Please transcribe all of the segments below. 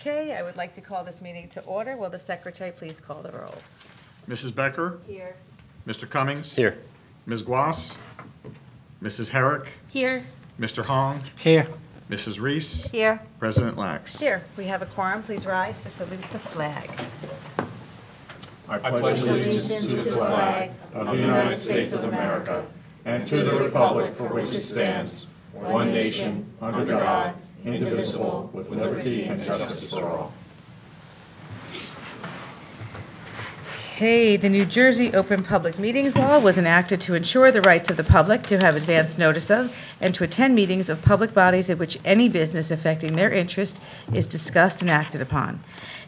Okay, I would like to call this meeting to order. Will the secretary please call the roll? Mrs. Becker? Here. Mr. Cummings? Here. Ms. Guas? Mrs. Herrick? Here. Mr. Hong? Here. Mrs. Reese? Here. President Lax? Here, we have a quorum. Please rise to salute the flag. I pledge allegiance to the flag of the United States of America and to the republic for which it stands, one nation, under God, indivisible, with liberty and justice for all. Okay, the New Jersey Open Public Meetings Law was enacted to ensure the rights of the public to have advance notice of and to attend meetings of public bodies at which any business affecting their interest is discussed and acted upon.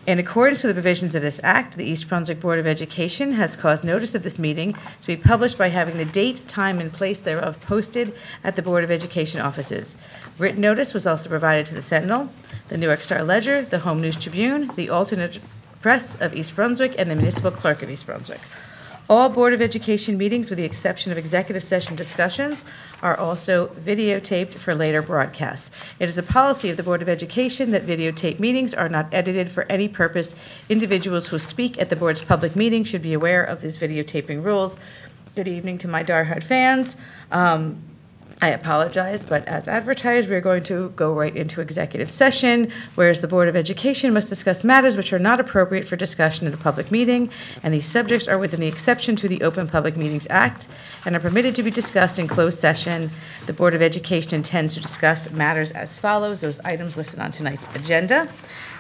In accordance with the provisions of this act, the East Brunswick Board of Education has caused notice of this meeting to be published by having the date, time, and place thereof posted at the Board of Education offices. Written notice was also provided to the Sentinel, the Newark Star Ledger, the Home News Tribune, the Alternate Press of East Brunswick, and the Municipal Clerk of East Brunswick. All Board of Education meetings, with the exception of executive session discussions, are also videotaped for later broadcast. It is a policy of the Board of Education that videotape meetings are not edited for any purpose. Individuals who speak at the board's public meeting should be aware of these videotaping rules. Good evening to my diehard fans. Um, I apologize, but as advertised, we are going to go right into executive session, whereas the Board of Education must discuss matters which are not appropriate for discussion in a public meeting, and these subjects are within the exception to the Open Public Meetings Act and are permitted to be discussed in closed session. The Board of Education intends to discuss matters as follows, those items listed on tonight's agenda.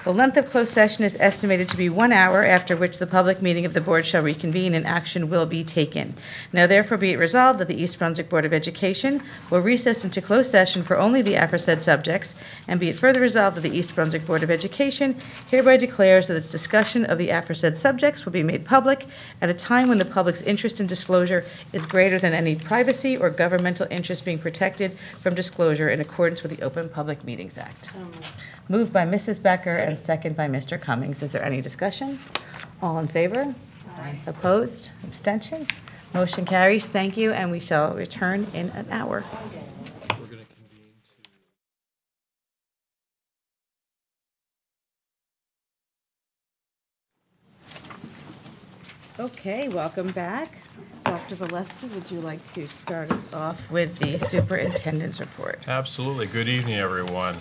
The length of closed session is estimated to be one hour, after which the public meeting of the board shall reconvene and action will be taken. Now therefore be it resolved that the East Brunswick Board of Education will recess into closed session for only the aforesaid subjects, and be it further resolved that the East Brunswick Board of Education hereby declares that its discussion of the aforesaid subjects will be made public at a time when the public's interest in disclosure is greater than any privacy or governmental interest being protected from disclosure in accordance with the Open Public Meetings Act. Moved by Mrs. Becker and second by Mr. Cummings. Is there any discussion? All in favor? Aye. Opposed? Abstentions? Motion carries. Thank you, and we shall return in an hour. Okay, welcome back. Dr. Valesky, would you like to start us off with the superintendent's report? Absolutely. Good evening, everyone.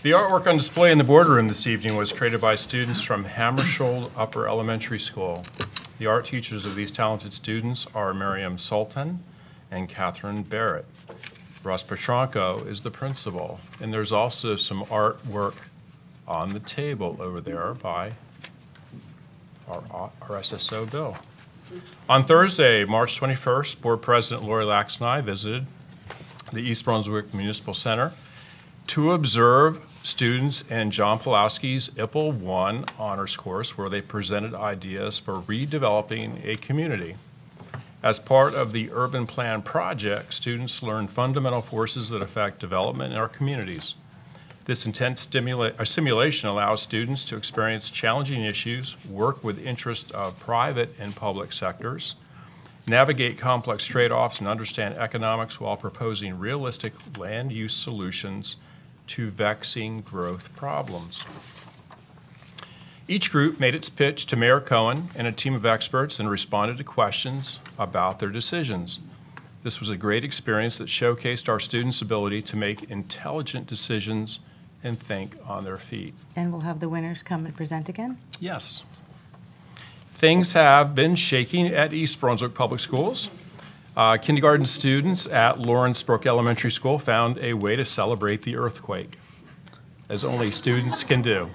The artwork on display in the boardroom this evening was created by students from Hammarskjold Upper Elementary School. The art teachers of these talented students are Miriam Sultan and Catherine Barrett. Russ Petranco is the principal, and there's also some artwork on the table over there by our our SSO Bill. On Thursday, March 21st, Board President Lori Lax and I visited the East Brunswick Municipal Center to observe students in John Pulaski's IPPL 1 honors course where they presented ideas for redeveloping a community. As part of the urban plan project, students learn fundamental forces that affect development in our communities. This intense uh, simulation allows students to experience challenging issues, work with interest of private and public sectors, navigate complex trade-offs, and understand economics while proposing realistic land use solutions to vexing growth problems. Each group made its pitch to Mayor Cohen and a team of experts and responded to questions about their decisions. This was a great experience that showcased our students' ability to make intelligent decisions and think on their feet. And we'll have the winners come and present again? Yes. Things have been shaking at East Brunswick Public Schools. Uh, kindergarten students at Lawrence Brook Elementary School found a way to celebrate the earthquake, as only students can do.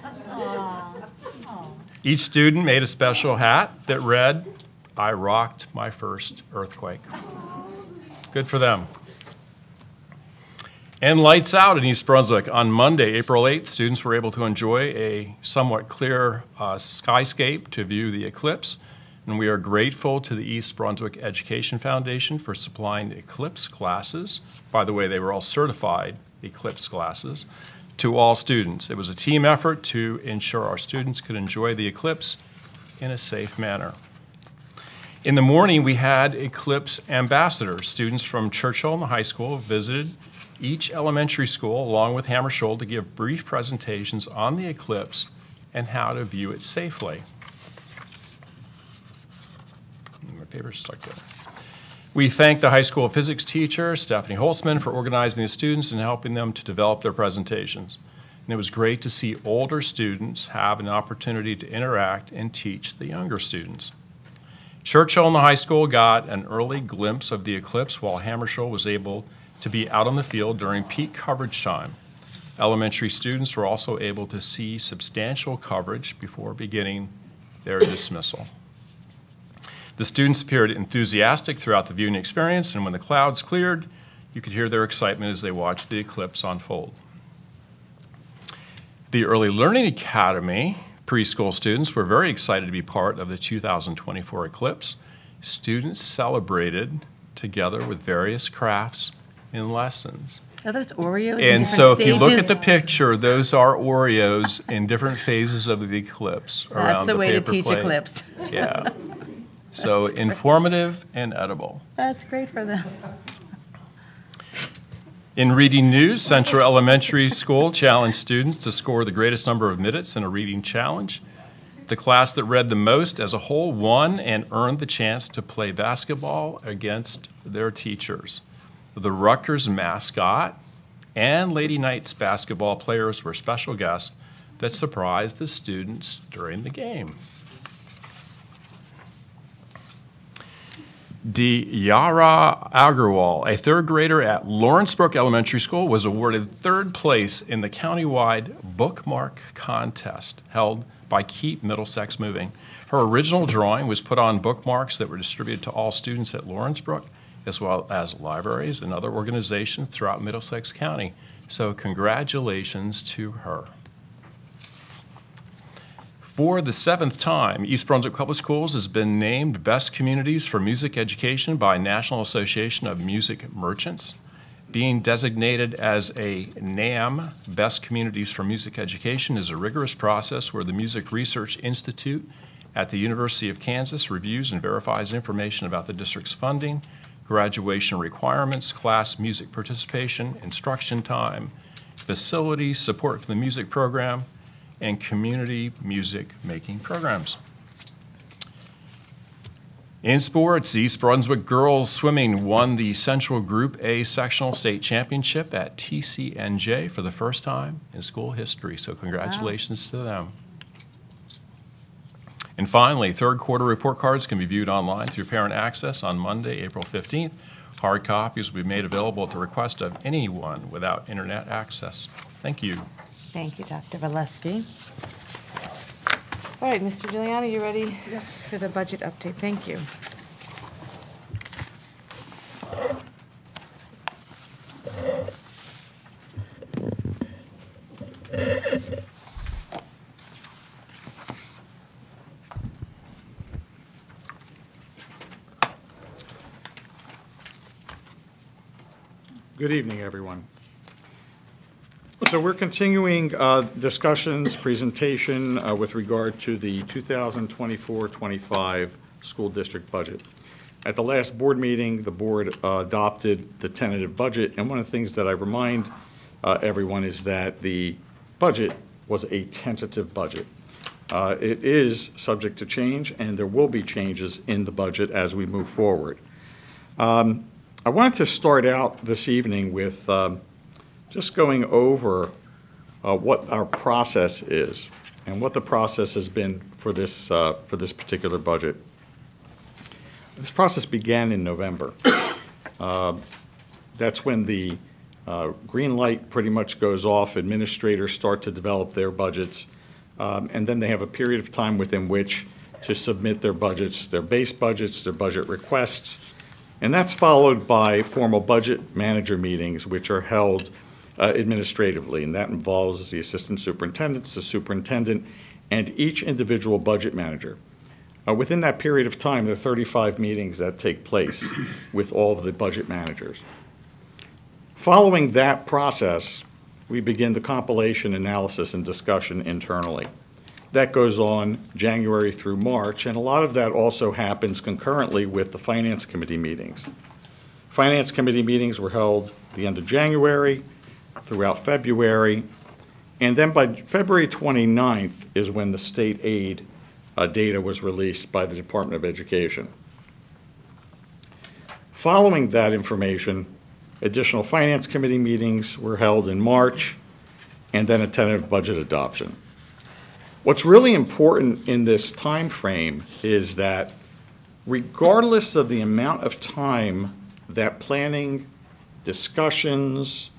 Each student made a special hat that read, I rocked my first earthquake. Good for them. And lights out in East Brunswick. On Monday, April 8th, students were able to enjoy a somewhat clear uh, skyscape to view the eclipse. And we are grateful to the East Brunswick Education Foundation for supplying eclipse glasses. By the way, they were all certified eclipse glasses to all students. It was a team effort to ensure our students could enjoy the eclipse in a safe manner. In the morning, we had Eclipse ambassadors. Students from Churchill High School visited each elementary school, along with Hammarskjold, to give brief presentations on the eclipse and how to view it safely. My paper's. We thank the high school physics teacher, Stephanie Holtzman, for organizing the students and helping them to develop their presentations. And it was great to see older students have an opportunity to interact and teach the younger students. Churchill and the high school got an early glimpse of the eclipse while Hammarskjold was able to be out on the field during peak coverage time. Elementary students were also able to see substantial coverage before beginning their dismissal. The students appeared enthusiastic throughout the viewing experience, and when the clouds cleared, you could hear their excitement as they watched the eclipse unfold. The Early Learning Academy preschool students were very excited to be part of the 2024 eclipse. Students celebrated together with various crafts and lessons. Are those Oreos in And so if you look at the picture, those are Oreos in different phases of the eclipse That's around the the way to teach plate. eclipse. Yeah. So informative and edible. That's great for them. In reading news, Central Elementary School challenged students to score the greatest number of minutes in a reading challenge. The class that read the most as a whole won and earned the chance to play basketball against their teachers. The Rutgers mascot and Lady Knights basketball players were special guests that surprised the students during the game. Diyara Agarwal, a third grader at Lawrence Brook Elementary School, was awarded third place in the countywide bookmark contest held by Keep Middlesex Moving. Her original drawing was put on bookmarks that were distributed to all students at Lawrence Brook, as well as libraries and other organizations throughout Middlesex County. So congratulations to her. For the seventh time, East Brunswick Public Schools has been named Best Communities for Music Education by National Association of Music Merchants. Being designated as a NAMM Best Communities for Music Education is a rigorous process where the Music Research Institute at the University of Kansas reviews and verifies information about the district's funding, graduation requirements, class music participation, instruction time, facilities, support for the music program, and community music making programs. In sports, East Brunswick girls swimming won the Central Group A sectional state championship at TCNJ for the first time in school history. So congratulations to them. And finally, third quarter report cards can be viewed online through Parent Access on Monday, April 15th. Hard copies will be made available at the request of anyone without internet access. Thank you. Thank you, Dr. Valesky. All right, Mr. Giuliani, you ready? Yes. For the budget update, thank you. Good evening, everyone. So we're continuing uh, discussions, presentation uh, with regard to the 2024-25 school district budget. At the last board meeting, the board uh, adopted the tentative budget, and one of the things that I remind uh, everyone is that the budget was a tentative budget. Uh, It is subject to change, and there will be changes in the budget as we move forward. Um, I wanted to start out this evening with um, just going over uh, what our process is and what the process has been for this, uh, for this particular budget. This process began in November. Uh, That's when the uh, green light pretty much goes off, administrators start to develop their budgets, um, and then they have a period of time within which to submit their budgets, their base budgets, their budget requests, and that's followed by formal budget manager meetings, which are held uh, administratively, and that involves the assistant superintendents, the superintendent, and each individual budget manager. Uh, Within that period of time, there are 35 meetings that take place with all of the budget managers. Following that process, we begin the compilation, analysis, and discussion internally. That goes on January through March, and a lot of that also happens concurrently with the Finance Committee meetings. Finance Committee meetings were held the end of January, throughout February, and then by February 29th is when the state aid uh, data was released by the Department of Education. Following that information, additional Finance Committee meetings were held in March, and then a tentative budget adoption. What's really important in this time frame is that regardless of the amount of time that planning, discussions,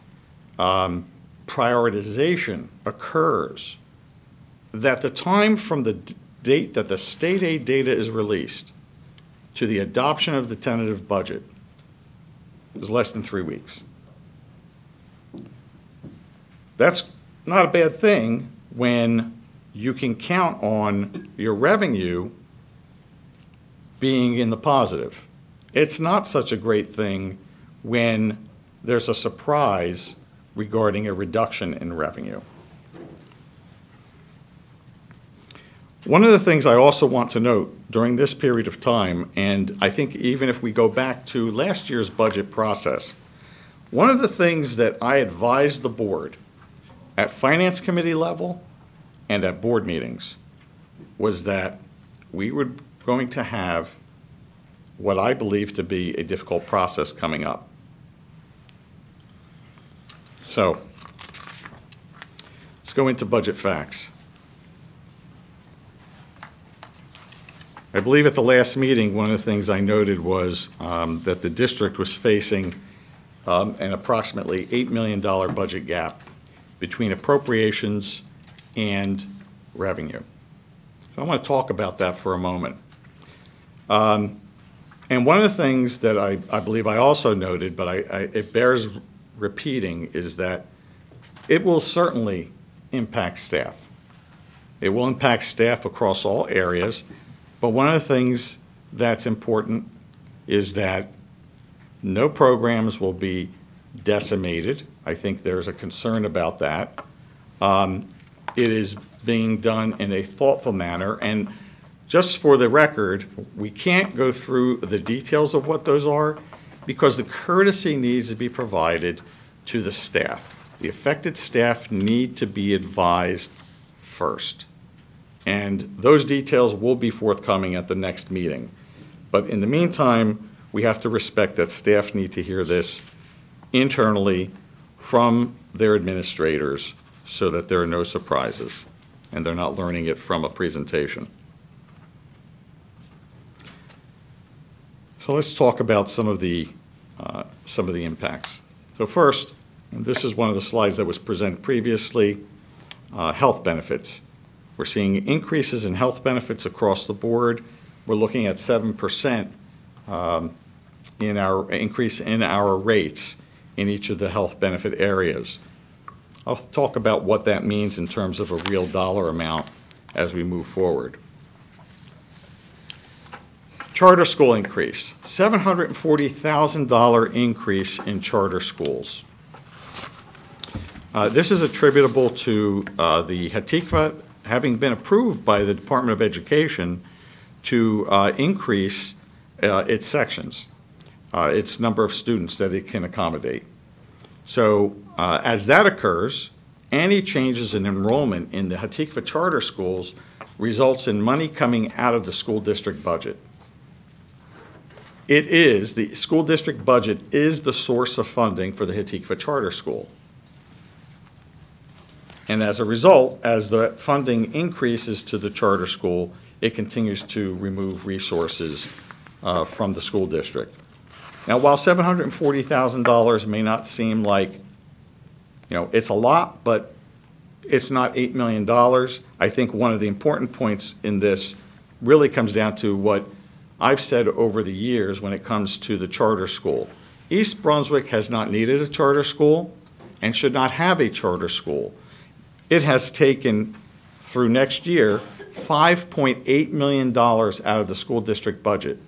um, prioritization occurs, that the time from the date that the state aid data is released to the adoption of the tentative budget is less than three weeks. That's not a bad thing when you can count on your revenue being in the positive. It's not such a great thing when there's a surprise regarding a reduction in revenue. One of the things I also want to note during this period of time, and I think even if we go back to last year's budget process, one of the things that I advised the board at Finance Committee level and at board meetings was that we were going to have what I believe to be a difficult process coming up. So, let's go into budget facts. I believe at the last meeting, one of the things I noted was um, that the district was facing um, an approximately $8 million budget gap between appropriations and revenue. So I want to talk about that for a moment. Um, And one of the things that I, I believe I also noted, but I, I, it bears repeating, is that it will certainly impact staff. It will impact staff across all areas, but one of the things that's important is that no programs will be decimated. I think there's a concern about that. Um, It is being done in a thoughtful manner, and just for the record, we can't go through the details of what those are because the courtesy needs to be provided to the staff. The affected staff need to be advised first. And those details will be forthcoming at the next meeting. But in the meantime, we have to respect that staff need to hear this internally from their administrators so that there are no surprises and they're not learning it from a presentation. So let's talk about some of the, uh, some of the impacts. So first, this is one of the slides that was presented previously, uh, health benefits. We're seeing increases in health benefits across the board. We're looking at 7% um, in our, increase in our rates in each of the health benefit areas. I'll talk about what that means in terms of a real dollar amount as we move forward. Charter school increase, $740,000 increase in charter schools. Uh, This is attributable to uh, the Hatikvah having been approved by the Department of Education to uh, increase uh, its sections, uh, its number of students that it can accommodate. So uh, as that occurs, any changes in enrollment in the Hatikvah charter schools results in money coming out of the school district budget. It is, the school district budget is the source of funding for the Hatikvah Charter School. And as a result, as the funding increases to the charter school, it continues to remove resources uh, from the school district. Now, while $740,000 may not seem like, you know, it's a lot, but it's not $8 million, I think one of the important points in this really comes down to what I've said over the years when it comes to the charter school. East Brunswick has not needed a charter school and should not have a charter school. It has taken, through next year, $5.8 million out of the school district budget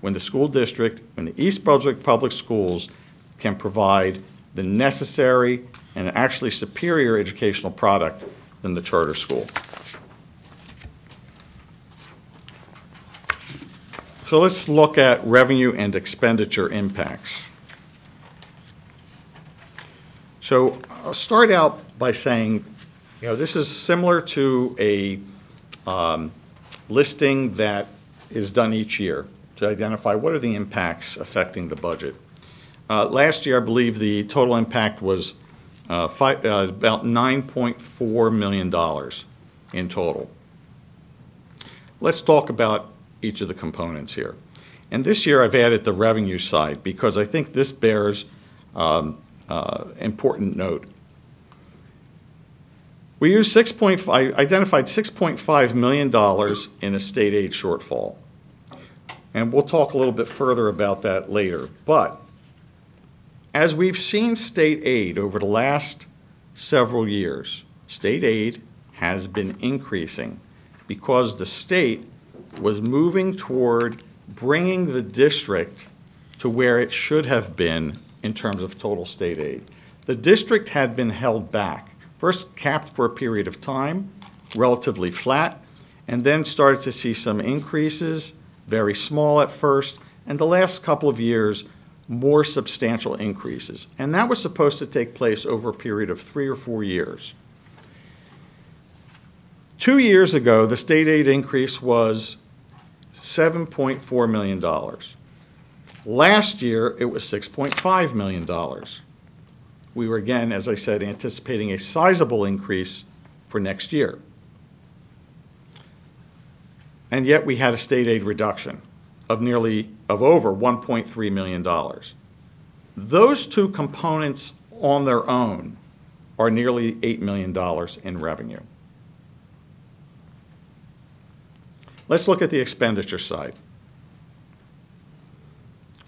when the school district, when the East Brunswick Public Schools can provide the necessary and actually superior educational product than the charter school. So let's look at revenue and expenditure impacts. So I'll start out by saying, you know, this is similar to a um, listing that is done each year to identify what are the impacts affecting the budget. Uh, Last year, I believe the total impact was uh, fi- uh, about $9.4 million in total. Let's talk about each of the components here. And this year, I've added the revenue side because I think this bears um, uh, important note. We used 6. point identified $6.5 million in a state aid shortfall. And we'll talk a little bit further about that later. But as we've seen state aid over the last several years, state aid has been increasing because the state was moving toward bringing the district to where it should have been in terms of total state aid. The district had been held back, first capped for a period of time, relatively flat, and then started to see some increases, very small at first, and the last couple of years, more substantial increases. And that was supposed to take place over a period of three or four years. Two years ago, the state aid increase was $7.4 million. Last year, it was $6.5 million. We were again, as I said, anticipating a sizable increase for next year. And yet, we had a state aid reduction of nearly, of over $1.3 million. Those two components on their own are nearly $8 million in revenue. Let's look at the expenditure side.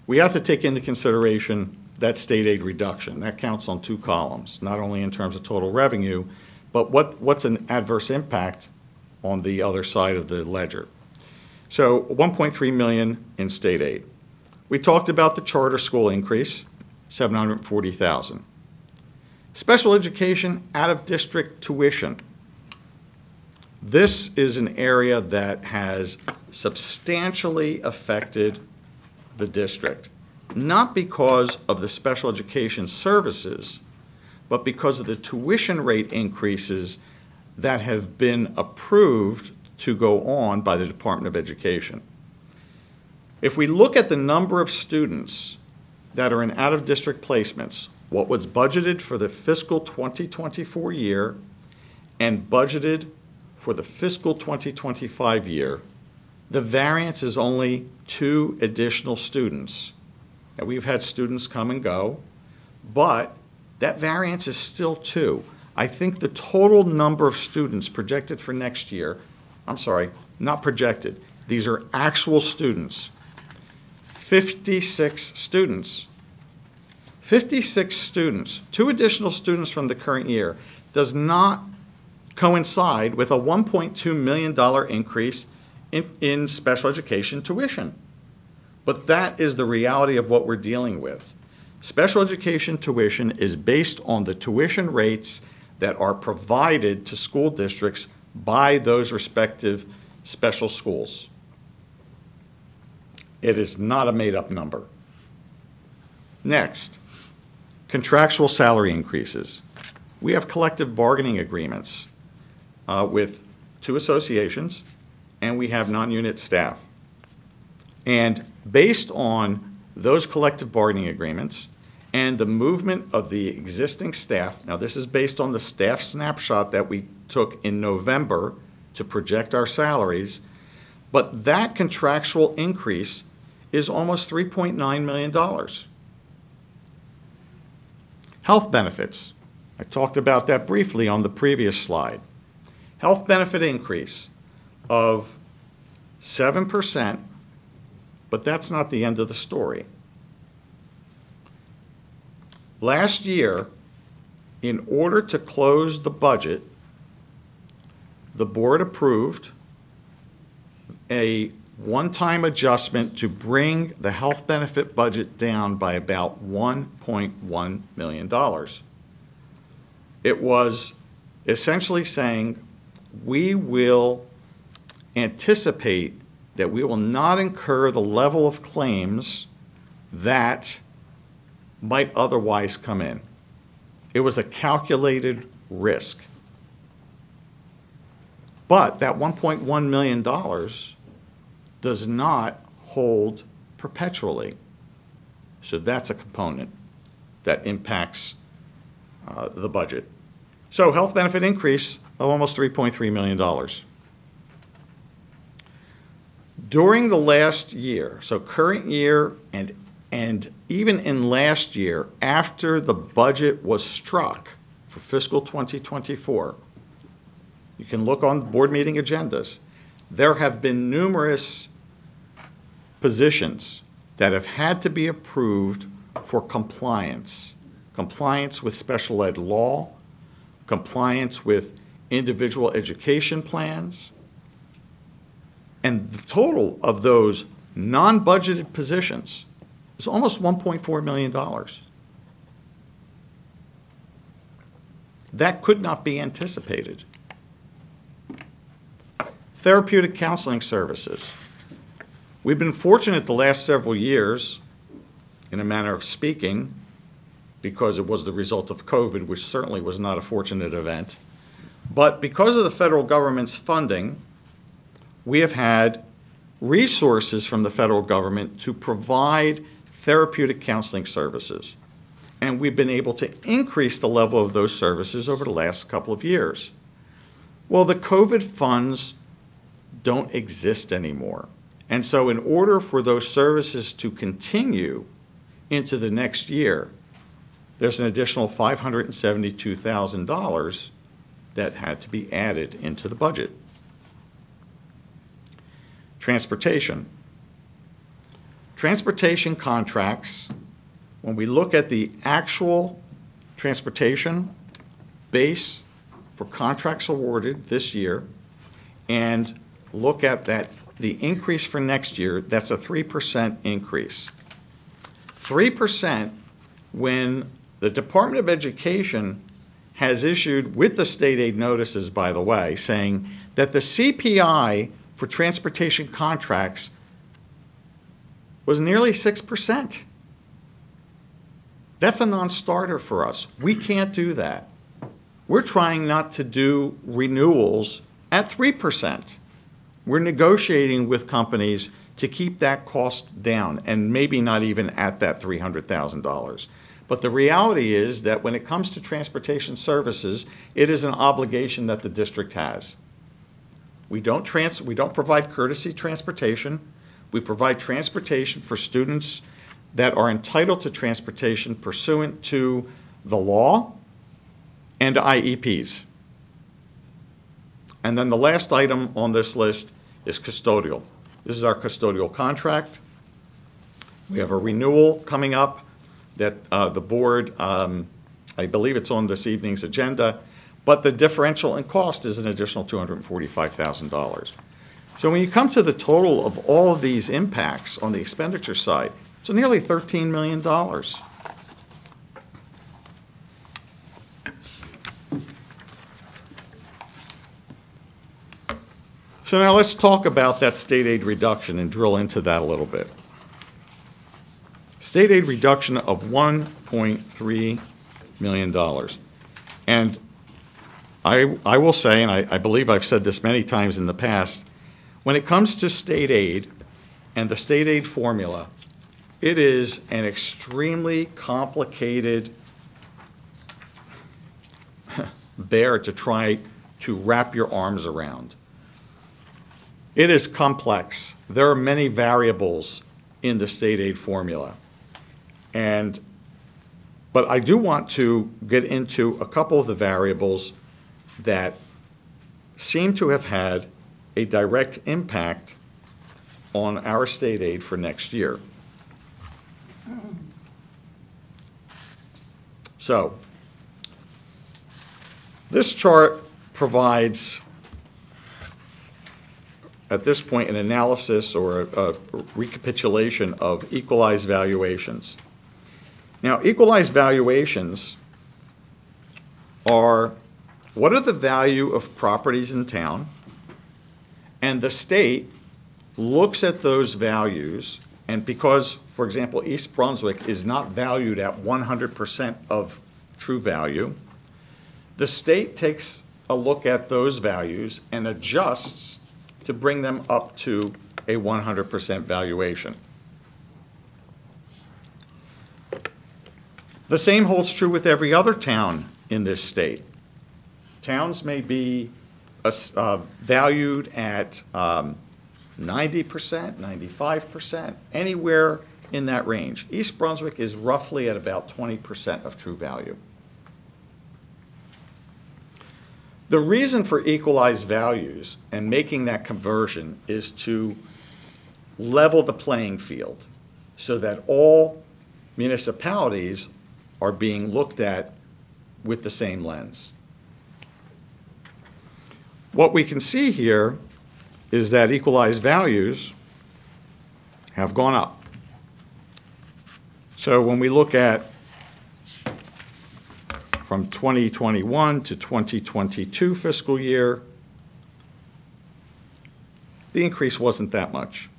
We have to take into consideration that state aid reduction. That counts on two columns, not only in terms of total revenue, but what, what's an adverse impact on the other side of the ledger. So 1.3 million in state aid. We talked about the charter school increase, 740,000. Special education out-of-district tuition. This is an area that has substantially affected the district, not because of the special education services, but because of the tuition rate increases that have been approved to go on by the Department of Education. If we look at the number of students that are in out-of-district placements, what was budgeted for the fiscal 2024 year and budgeted for the fiscal 2025 year, the variance is only two additional students. We've had students come and go, but that variance is still two. I think the total number of students projected for next year, I'm sorry, not projected, these are actual students. 56 students. 56 students, two additional students from the current year, does not coincide with a $1.2 million increase in, in special education tuition. But that is the reality of what we're dealing with. Special education tuition is based on the tuition rates that are provided to school districts by those respective special schools. It is not a made-up number. Next, contractual salary increases. We have collective bargaining agreements uh, with two associations, and we have non-unit staff. And based on those collective bargaining agreements and the movement of the existing staff, now this is based on the staff snapshot that we took in November to project our salaries, but that contractual increase is almost $3.9 million. Health benefits. I talked about that briefly on the previous slide. Health benefit increase of 7%, but that's not the end of the story. Last year, in order to close the budget, the board approved a one-time adjustment to bring the health benefit budget down by about $1.1 million. It was essentially saying, we will anticipate that we will not incur the level of claims that might otherwise come in. It was a calculated risk. But that $1.1 million does not hold perpetually. So that's a component that impacts uh, the budget. So health benefit increase of almost $3.3 million. During the last year, so current year and, and even in last year, after the budget was struck for fiscal 2024, you can look on board meeting agendas, there have been numerous positions that have had to be approved for compliance. Compliance with special ed law, compliance with individual education plans. And the total of those non-budgeted positions is almost $1.4 million. That could not be anticipated. Therapeutic counseling services. We've been fortunate the last several years, in a manner of speaking, because it was the result of COVID, which certainly was not a fortunate event. But because of the federal government's funding, we have had resources from the federal government to provide therapeutic counseling services. And we've been able to increase the level of those services over the last couple of years. Well, the COVID funds don't exist anymore. And so, in order for those services to continue into the next year, there's an additional $572,000 that had to be added into the budget. Transportation. Transportation contracts, when we look at the actual transportation base for contracts awarded this year and look at that, the increase for next year, that's a 3% increase. 3% when the Department of Education has issued, with the state aid notices, by the way, saying that the CPI for transportation contracts was nearly 6%. That's a non-starter for us. We can't do that. We're trying not to do renewals at 3%. We're negotiating with companies to keep that cost down and maybe not even at that $300,000. But the reality is that when it comes to transportation services, it is an obligation that the district has. We don't trans, we don't provide courtesy transportation. We provide transportation for students that are entitled to transportation pursuant to the law and IEPs. And then the last item on this list is custodial. This is our custodial contract. We have a renewal coming up that uh, the board, um, I believe it's on this evening's agenda, but the differential in cost is an additional $245,000. So when you come to the total of all of these impacts on the expenditure side, it's nearly $13 million. So now let's talk about that state aid reduction and drill into that a little bit. State aid reduction of $1.3 million. And I, I will say, and I, I believe I've said this many times in the past, when it comes to state aid and the state aid formula, it is an extremely complicated bear to try to wrap your arms around. It is complex. There are many variables in the state aid formula. And, but I do want to get into a couple of the variables that seem to have had a direct impact on our state aid for next year. So, this chart provides at this point, an analysis or a, a recapitulation of equalized valuations. Now, equalized valuations are what are the value of properties in town, and the state looks at those values, and because, for example, East Brunswick is not valued at 100% of true value. The state takes a look at those values and adjusts to bring them up to a 100% valuation. The same holds true with every other town in this state. Towns may be as- uh, valued at um, 90%, 95%, anywhere in that range. East Brunswick is roughly at about 20% of true value. The reason for equalized values and making that conversion is to level the playing field so that all municipalities are being looked at with the same lens. What we can see here is that equalized values have gone up. So when we look at from 2021 to 2022 fiscal year, the increase wasn't that much.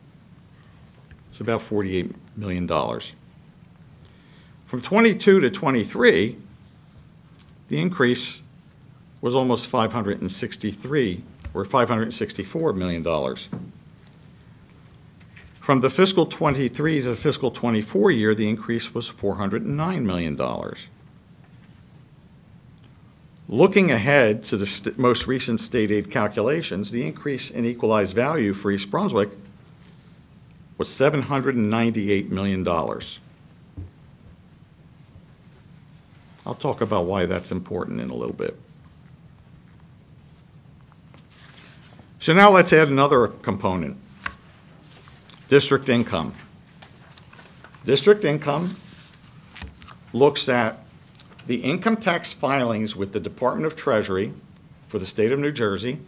It's about $48 million. From 22 to 23, the increase was almost 563, or $564 million. From the fiscal 23 to the fiscal 24 year, the increase was $409 million. Looking ahead to the st- most recent state aid calculations, the increase in equalized value for East Brunswick was $798 million. I'll talk about why that's important in a little bit. So now let's add another component, district income. District income looks at the income tax filings with the Department of Treasury for the state of New Jersey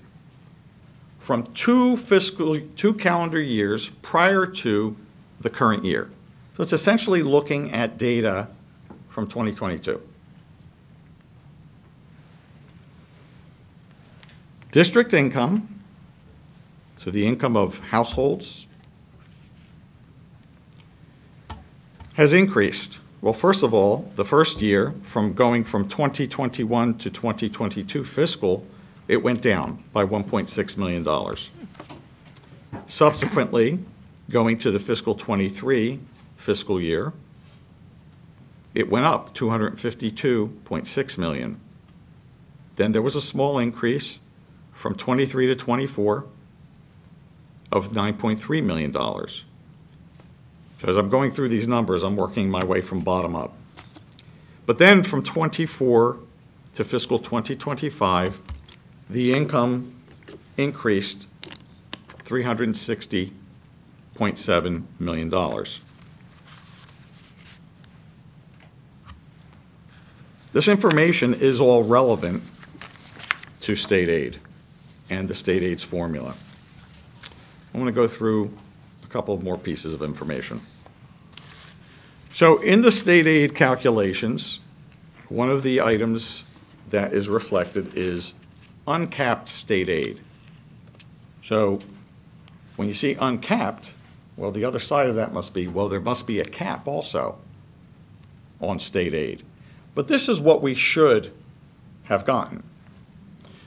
from two fiscal, two calendar years prior to the current year. So it's essentially looking at data from 2022. District income, so the income of households, has increased. Well, first of all, the first year, from going from 2021 to 2022 fiscal, it went down by $1.6 million. Subsequently, going to the fiscal '23 fiscal year, it went up 252.6 million. Then there was a small increase from '23 to '24 of $9.3 million. So as I'm going through these numbers, I'm working my way from bottom up. But then from '24 to fiscal 2025, the income increased $360.7 million. This information is all relevant to state aid and the state aid's formula. I want to go through a couple more pieces of information. So in the state aid calculations, one of the items that is reflected is uncapped state aid. So when you see uncapped, well, the other side of that must be, well, there must be a cap also on state aid. But this is what we should have gotten.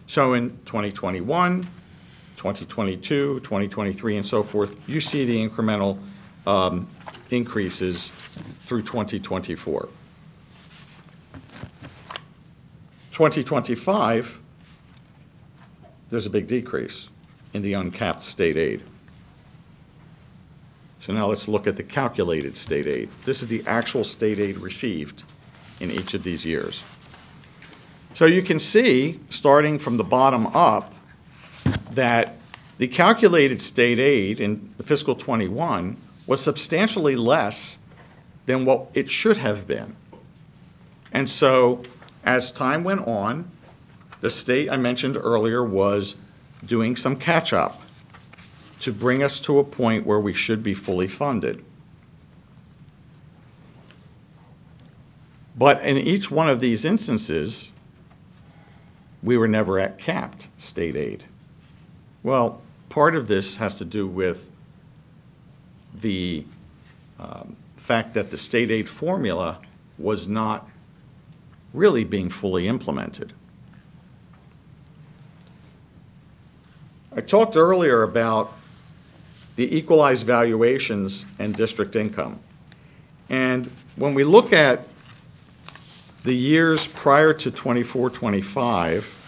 So in 2021, 2022, 2023, and so forth, you see the incremental um, increases through 2024. 2025, there's a big decrease in the uncapped state aid. So now let's look at the calculated state aid. This is the actual state aid received in each of these years. So you can see, starting from the bottom up, that the calculated state aid in fiscal '21 was substantially less than what it should have been. And so, as time went on, the state I mentioned earlier was doing some catch-up to bring us to a point where we should be fully funded. But in each one of these instances, we were never at capped state aid. Well, part of this has to do with the um, fact that the state aid formula was not really being fully implemented. I talked earlier about the equalized valuations and district income. And when we look at the years prior to 24, 25,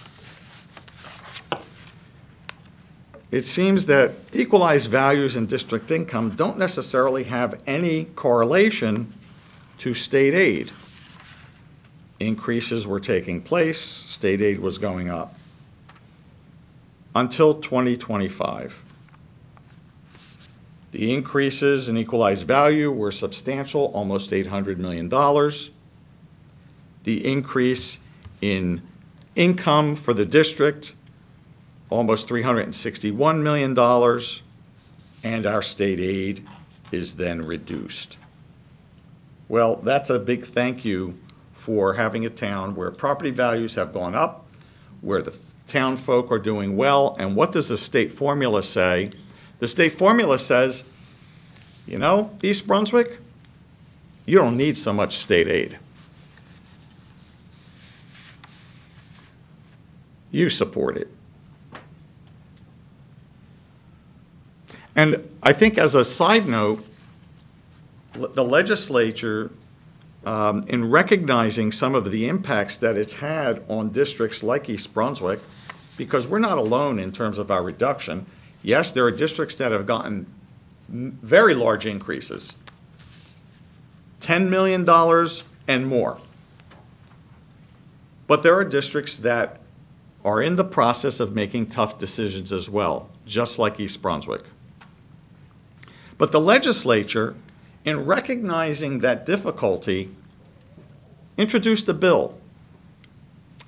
it seems that equalized values and district income don't necessarily have any correlation to state aid. Increases were taking place, state aid was going up. Until 2025. The increases in equalized value were substantial, almost $800 million. The increase in income for the district, almost $361 million, and our state aid is then reduced. Well, that's a big thank you for having a town where property values have gone up, where the town folk are doing well, and what does the state formula say? The state formula says, you know, East Brunswick, you don't need so much state aid. You support it. And I think as a side note, the legislature, um, in recognizing some of the impacts that it's had on districts like East Brunswick, because we're not alone in terms of our reduction. Yes, there are districts that have gotten very large increases, $10 million and more. But there are districts that are in the process of making tough decisions as well, just like East Brunswick. But the legislature, in recognizing that difficulty, introduced a bill.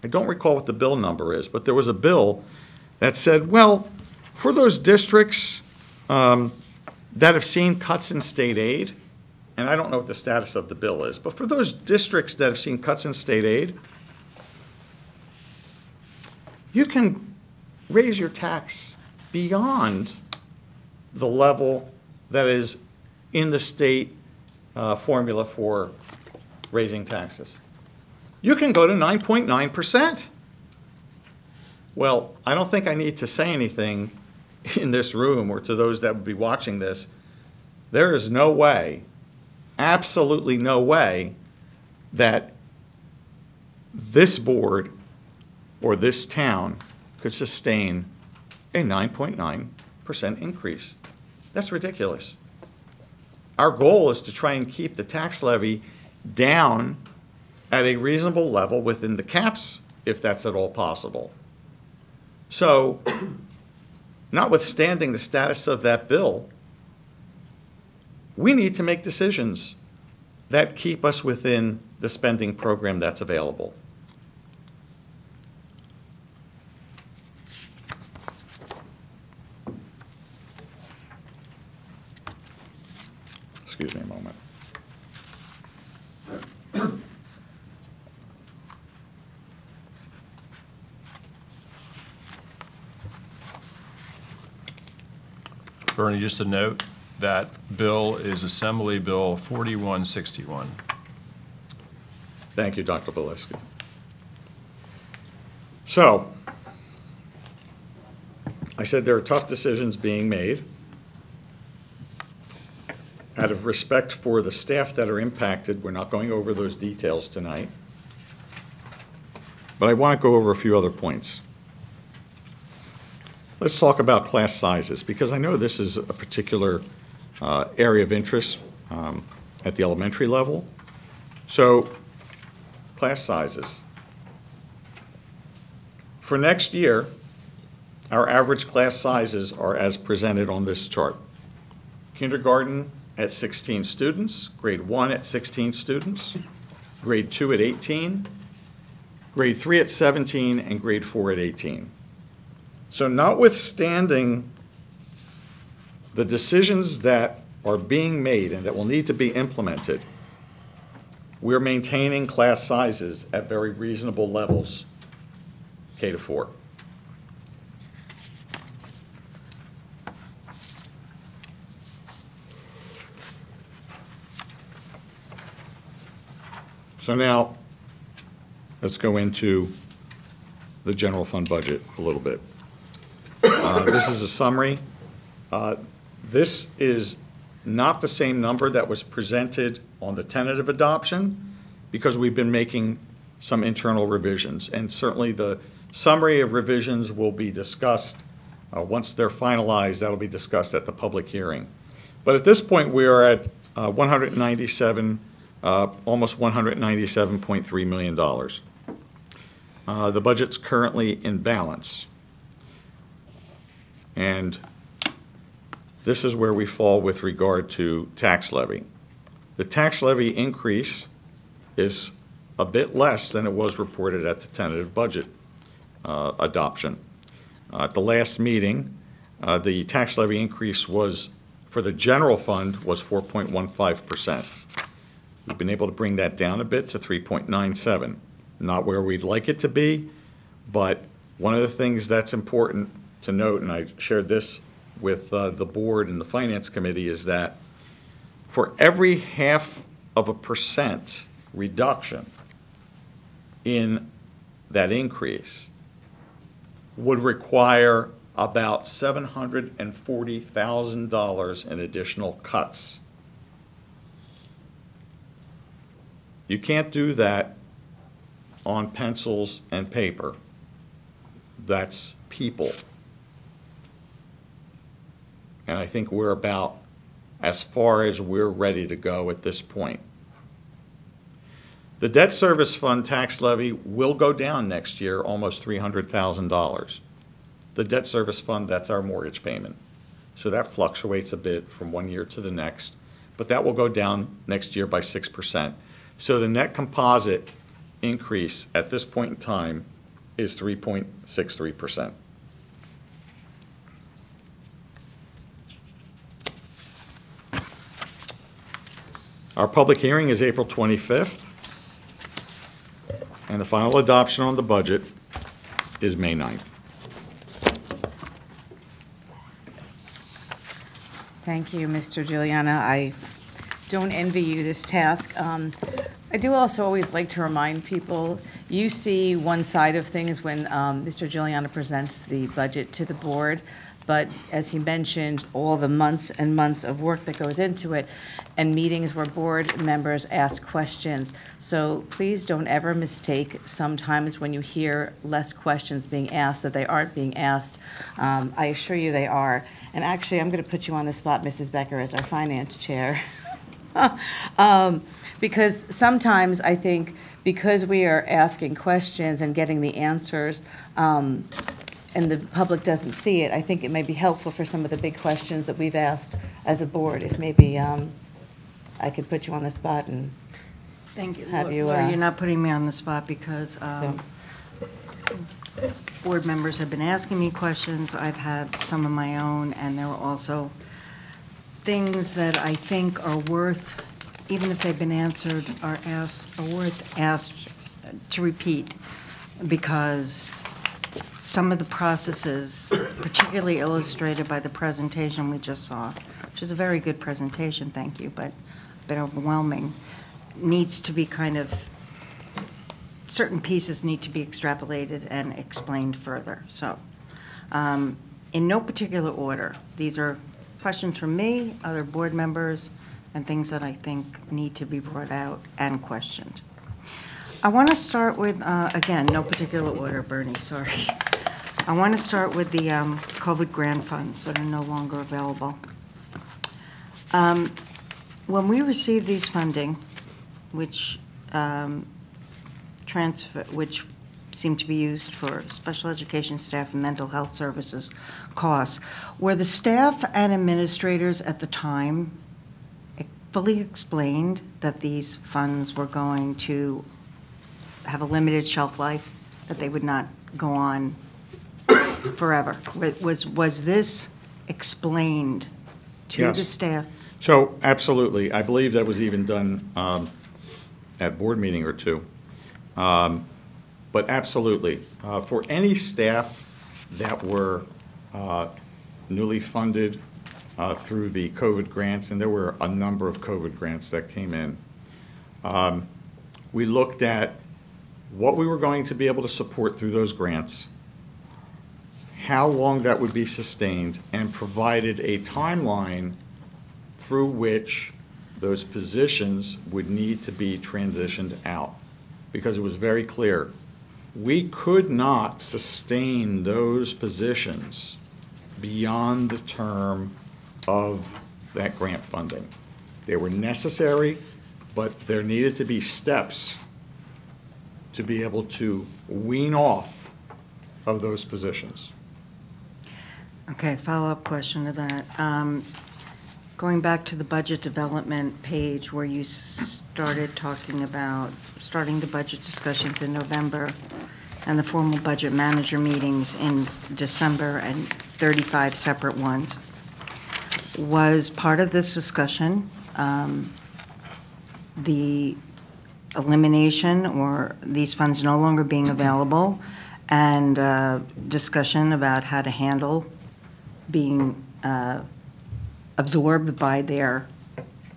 I don't recall what the bill number is, but there was a bill that said, well, for those districts um, that have seen cuts in state aid, and I don't know what the status of the bill is, but for those districts that have seen cuts in state aid, you can raise your tax beyond the level that is in the state uh, formula for raising taxes. You can go to 9.9%. Well, I don't think I need to say anything in this room or to those that would be watching this. There is no way, absolutely no way, that this board or this town could sustain a 9.9% increase. That's ridiculous. Our goal is to try and keep the tax levy down at a reasonable level within the caps, if that's at all possible. So, notwithstanding the status of that bill, we need to make decisions that keep us within the spending program that's available. Excuse me a moment. Bernie, just a note, that bill is Assembly Bill 4161. Thank you, Dr. Valeski. So, I said there are tough decisions being made. Out of respect for the staff that are impacted, we're not going over those details tonight. But I want to go over a few other points. Let's talk about class sizes, because I know this is a particular uh, area of interest um, at the elementary level. So, class sizes. For next year, our average class sizes are as presented on this chart. Kindergarten at 16 students, grade 1 at 16 students, grade 2 at 18, grade 3 at 17, and grade 4 at 18. So notwithstanding the decisions that are being made and that will need to be implemented, we're maintaining class sizes at very reasonable levels, K to 4. So now, let's go into the general fund budget a little bit. Uh, This is a summary. Uh, This is not the same number that was presented on the tentative adoption, because we've been making some internal revisions. And certainly, the summary of revisions will be discussed, uh, once they're finalized, that'll be discussed at the public hearing. But at this point, we are at uh, 197, uh, almost $197.3 million. The budget's currently in balance. And this is where we fall with regard to tax levy. The tax levy increase is a bit less than it was reported at the tentative budget uh, adoption. Uh, At the last meeting, uh, the tax levy increase was, for the general fund, was 4.15%. We've been able to bring that down a bit to 3.97. Not where we'd like it to be, but one of the things that's important to note, and I shared this with uh, the board and the finance committee, is that for every half of a percent reduction in that increase would require about $740,000 in additional cuts. You can't do that on pencils and paper. That's people. And I think we're about as far as we're ready to go at this point. The debt service fund tax levy will go down next year, almost $300,000. The debt service fund, that's our mortgage payment. So that fluctuates a bit from one year to the next, but that will go down next year by 6%. So the net composite increase at this point in time is 3.63%. Our public hearing is April 25th, and the final adoption on the budget is May 9th. Thank you, Mr. Giuliani. I don't envy you this task. Um, I do also always like to remind people, you see one side of things when um, Mr. Giuliani presents the budget to the board, but as he mentioned, all the months and months of work that goes into it, and meetings where board members ask questions. So please don't ever mistake sometimes when you hear less questions being asked, that they aren't being asked. Um, I assure you they are. And actually, I'm going to put you on the spot, Mrs. Becker, as our finance chair. Um, Because sometimes I think, because we are asking questions and getting the answers, um, and the public doesn't see it, I think it may be helpful for some of the big questions that we've asked as a board, if maybe um, I could put you on the spot and, Thank you. Have you, Laura, uh, you're not putting me on the spot because um, board members have been asking me questions. I've had some of my own, and there are also things that I think are worth, even if they've been answered, are asked, are worth asked to repeat, because some of the processes, particularly illustrated by the presentation we just saw, which is a very good presentation, thank you, but a bit overwhelming, needs to be kind of, certain pieces need to be extrapolated and explained further. So, um, in no particular order, these are questions from me, other board members, and things that I think need to be brought out and questioned. I want to start with, uh, again, no particular order, Bernie, sorry. I want to start with the um, COVID grant funds that are no longer available. Um, When we received these funding, which um, transfer, which to be used for special education staff and mental health services costs, were the staff and administrators at the time fully explained that these funds were going to have a limited shelf life, that they would not go on forever? Was, was this explained to the staff? So, absolutely. I believe that was even done um, at board meeting or two. Um, But absolutely, uh, for any staff that were uh, newly funded uh, through the COVID grants, and there were a number of COVID grants that came in, um, we looked at what we were going to be able to support through those grants, how long that would be sustained, and provided a timeline through which those positions would need to be transitioned out. Because it was very clear, we could not sustain those positions beyond the term of that grant funding. They were necessary, but there needed to be steps to be able to wean off of those positions. Okay, follow-up question to that. Um, Going back to the budget development page where you started talking about, starting the budget discussions in November and the formal budget manager meetings in December and 35 separate ones, was part of this discussion um, the elimination or these funds no longer being available and uh, discussion about how to handle being uh, absorbed by their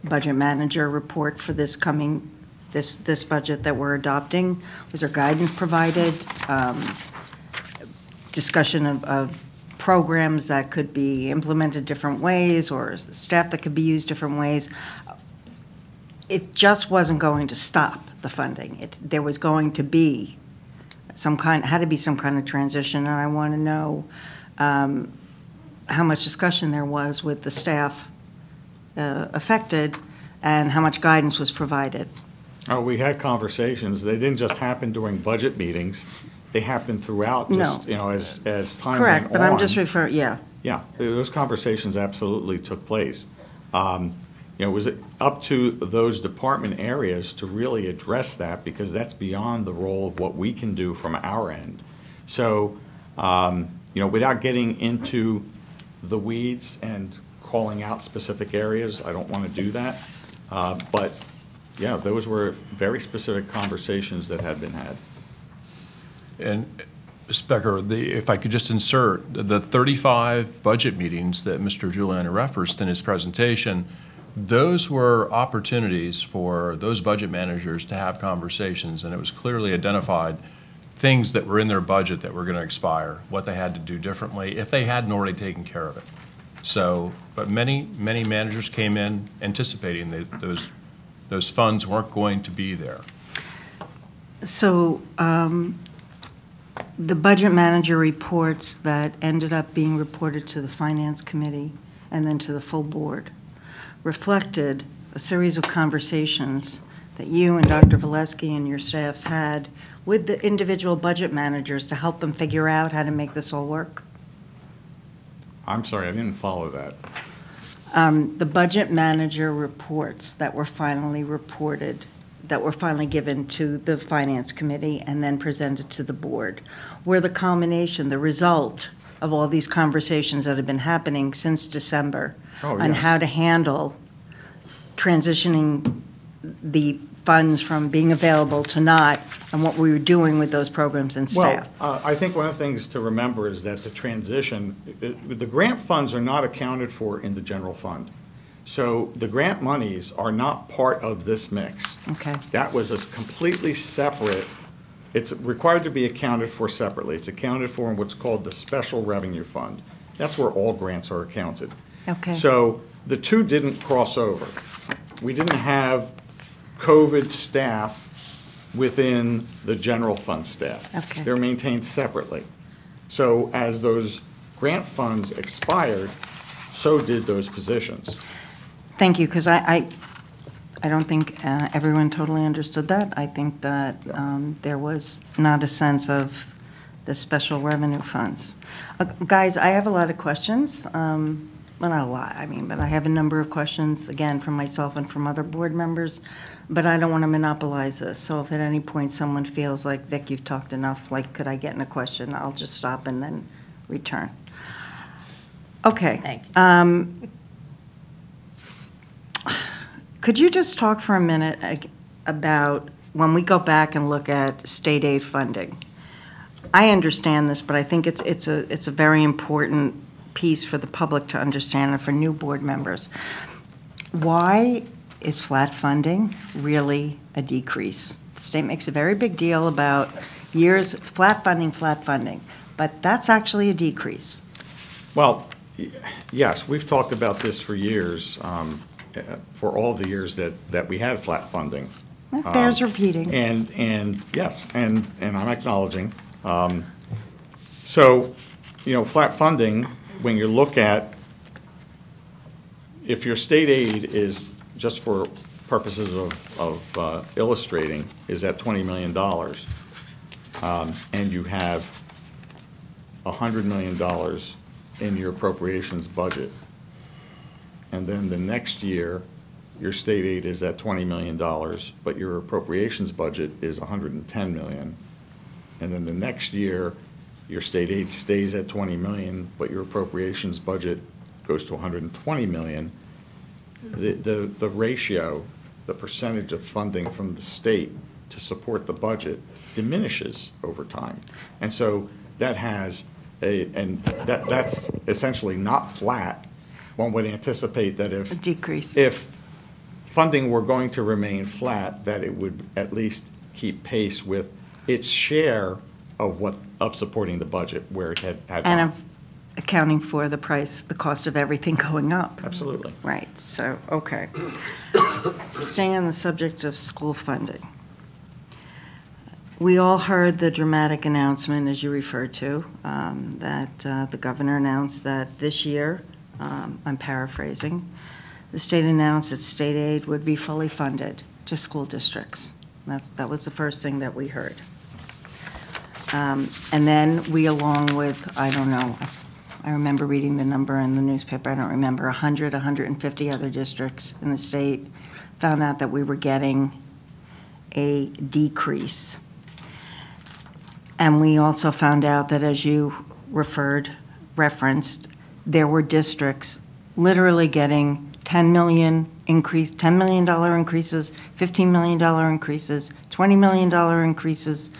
budget manager report for this coming, this, this budget that we're adopting? Was there guidance provided? Um, Discussion of, of programs that could be implemented different ways or staff that could be used different ways? It just wasn't going to stop the funding. It, there was going to be some kind, had to be some kind of transition, and I want to know um, how much discussion there was with the staff uh, affected and how much guidance was provided. Oh, we had conversations. They didn't just happen during budget meetings. They happened throughout, just, No. you know, as, as time went on. Correct, but I'm just referring, yeah. Yeah, those conversations absolutely took place. Um, You know, was it up to those department areas to really address that, because that's beyond the role of what we can do from our end. So, um, you know, without getting into the weeds and calling out specific areas, I don't want to do that. Uh, But, yeah, those were very specific conversations that had been had. And, Ms. Becker, the, if I could just insert, the 35 budget meetings that Mr. Giuliani referenced in his presentation, those were opportunities for those budget managers to have conversations, and it was clearly identified things that were in their budget that were going to expire, what they had to do differently, if they hadn't already taken care of it. So, but many, many managers came in anticipating that those, those funds weren't going to be there. So um, the budget manager reports that ended up being reported to the Finance Committee and then to the full board reflected a series of conversations that you and Dr. Valeski and your staffs had with the individual budget managers to help them figure out how to make this all work? I'm sorry, I didn't follow that. Um, The budget manager reports that were finally reported, that were finally given to the Finance Committee and then presented to the board, were the culmination, the result of all these conversations that have been happening since December Oh, on yes. how to handle transitioning the funds from being available to not, and what we were doing with those programs and staff. Well, uh, I think one of the things to remember is that the transition, it- the grant funds are not accounted for in the general fund. So the grant monies are not part of this mix. Okay. That was a completely separate, it's required to be accounted for separately. It's accounted for in what's called the special revenue fund. That's where all grants are accounted. Okay. So the two didn't cross over. We didn't have COVID staff within the general fund staff. Okay. They're maintained separately. So as those grant funds expired, so did those positions. Thank you, because I, I, I don't think uh, everyone totally understood that. I think that um, there was not a sense of the special revenue funds. Uh, Guys, I have a lot of questions, um, well, not a lot, I mean, but I have a number of questions, again, from myself and from other board members, but I don't want to monopolize this. So if at any point someone feels like, Vic, you've talked enough, like, could I get in a question? I'll just stop and then return. Okay. Thank Um, Could you just talk for a minute about, when we go back and look at state aid funding? I understand this, but I think it's, it's a, it's a very important piece for the public to understand and for new board members. Why is flat funding really a decrease the state makes a very big deal about years, flat funding, flat funding, but that's actually a decrease. Well, yes, we've talked about this for years, um, for all the years that, that we had flat funding. That bears repeating. And, and, yes, and, and I'm acknowledging. um, So, you know, flat funding, when you look at, if your state aid is, just for purposes of, of uh, illustrating, is at $20 million, um, and you have $100 million in your appropriations budget, and then the next year, your state aid is at twenty million dollars, but your appropriations budget is hundred and ten million. And then the next year, your state aid stays at twenty million, but your appropriations budget goes to hundred and twenty million. The, the, the ratio, the percentage of funding from the state to support the budget diminishes over time. And so that has a, and that, that's essentially not flat. One would anticipate that if A decrease. if funding were going to remain flat, that it would at least keep pace with its share of what, of supporting the budget where it had, had. And of accounting for the price, the cost of everything going up. Absolutely. Right, so, okay. Staying on the subject of school funding. We all heard the dramatic announcement, as you referred to, um, that uh, the governor announced that this year, um, I'm paraphrasing, the state announced that state aid would be fully funded to school districts. That's, that was the first thing that we heard. Um, And then we, along with, I don't know, I remember reading the number in the newspaper, I don't remember, 100, 150 other districts in the state, found out that we were getting a decrease. And we also found out that, as you referred, referenced, there were districts literally getting 10 million increase, $10 million increases, $15 million increases, $20 million increases,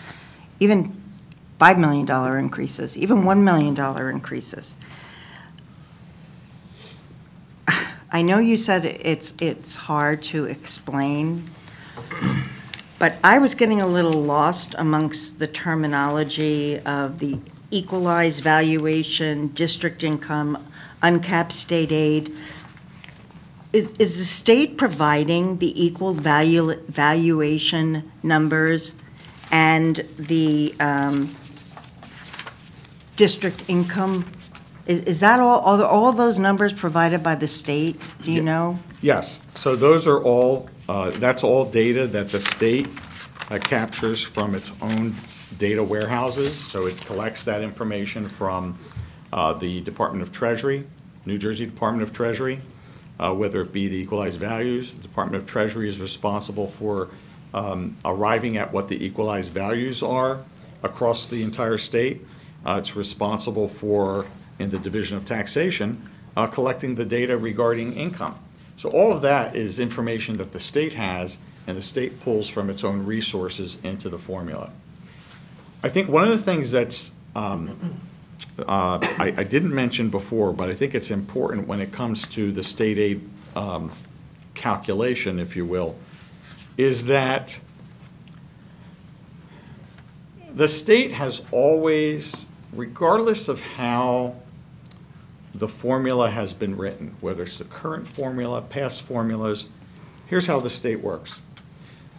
even $5 million increases, even $1 million increases. I know you said it's, it's hard to explain, but I was getting a little lost amongst the terminology of the equalized valuation, district income, uncapped state aid. Is, is the state providing the equal value, valuation numbers and the, um, district income? Is, is that all, all, all those numbers provided by the state? Do you Yeah. know? Yes, so those are all, uh, that's all data that the state uh, captures from its own data warehouses. So it collects that information from uh, the Department of Treasury, New Jersey Department of Treasury, uh, whether it be the equalized values. The Department of Treasury is responsible for um, arriving at what the equalized values are across the entire state. Uh, It's responsible for, in the Division of Taxation, uh, collecting the data regarding income. So all of that is information that the state has, and the state pulls from its own resources into the formula. I think one of the things that's, um, uh, I I didn't mention before, but I think it's important when it comes to the state aid um, calculation, if you will, is that the state has always, regardless of how the formula has been written, whether it's the current formula, past formulas, here's how the state works.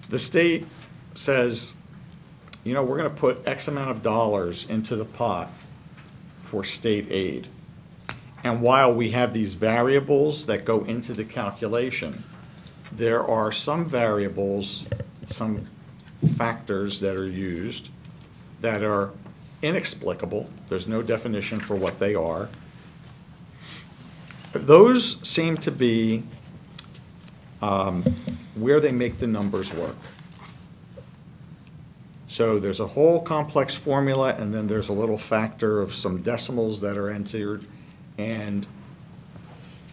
The state says, you know, we're gonna put X amount of dollars into the pot for state aid. And while we have these variables that go into the calculation, there are some variables, some factors that are used that are inexplicable. There's no definition for what they are. Those seem to be um, where they make the numbers work. So there's a whole complex formula, and then there's a little factor of some decimals that are entered, and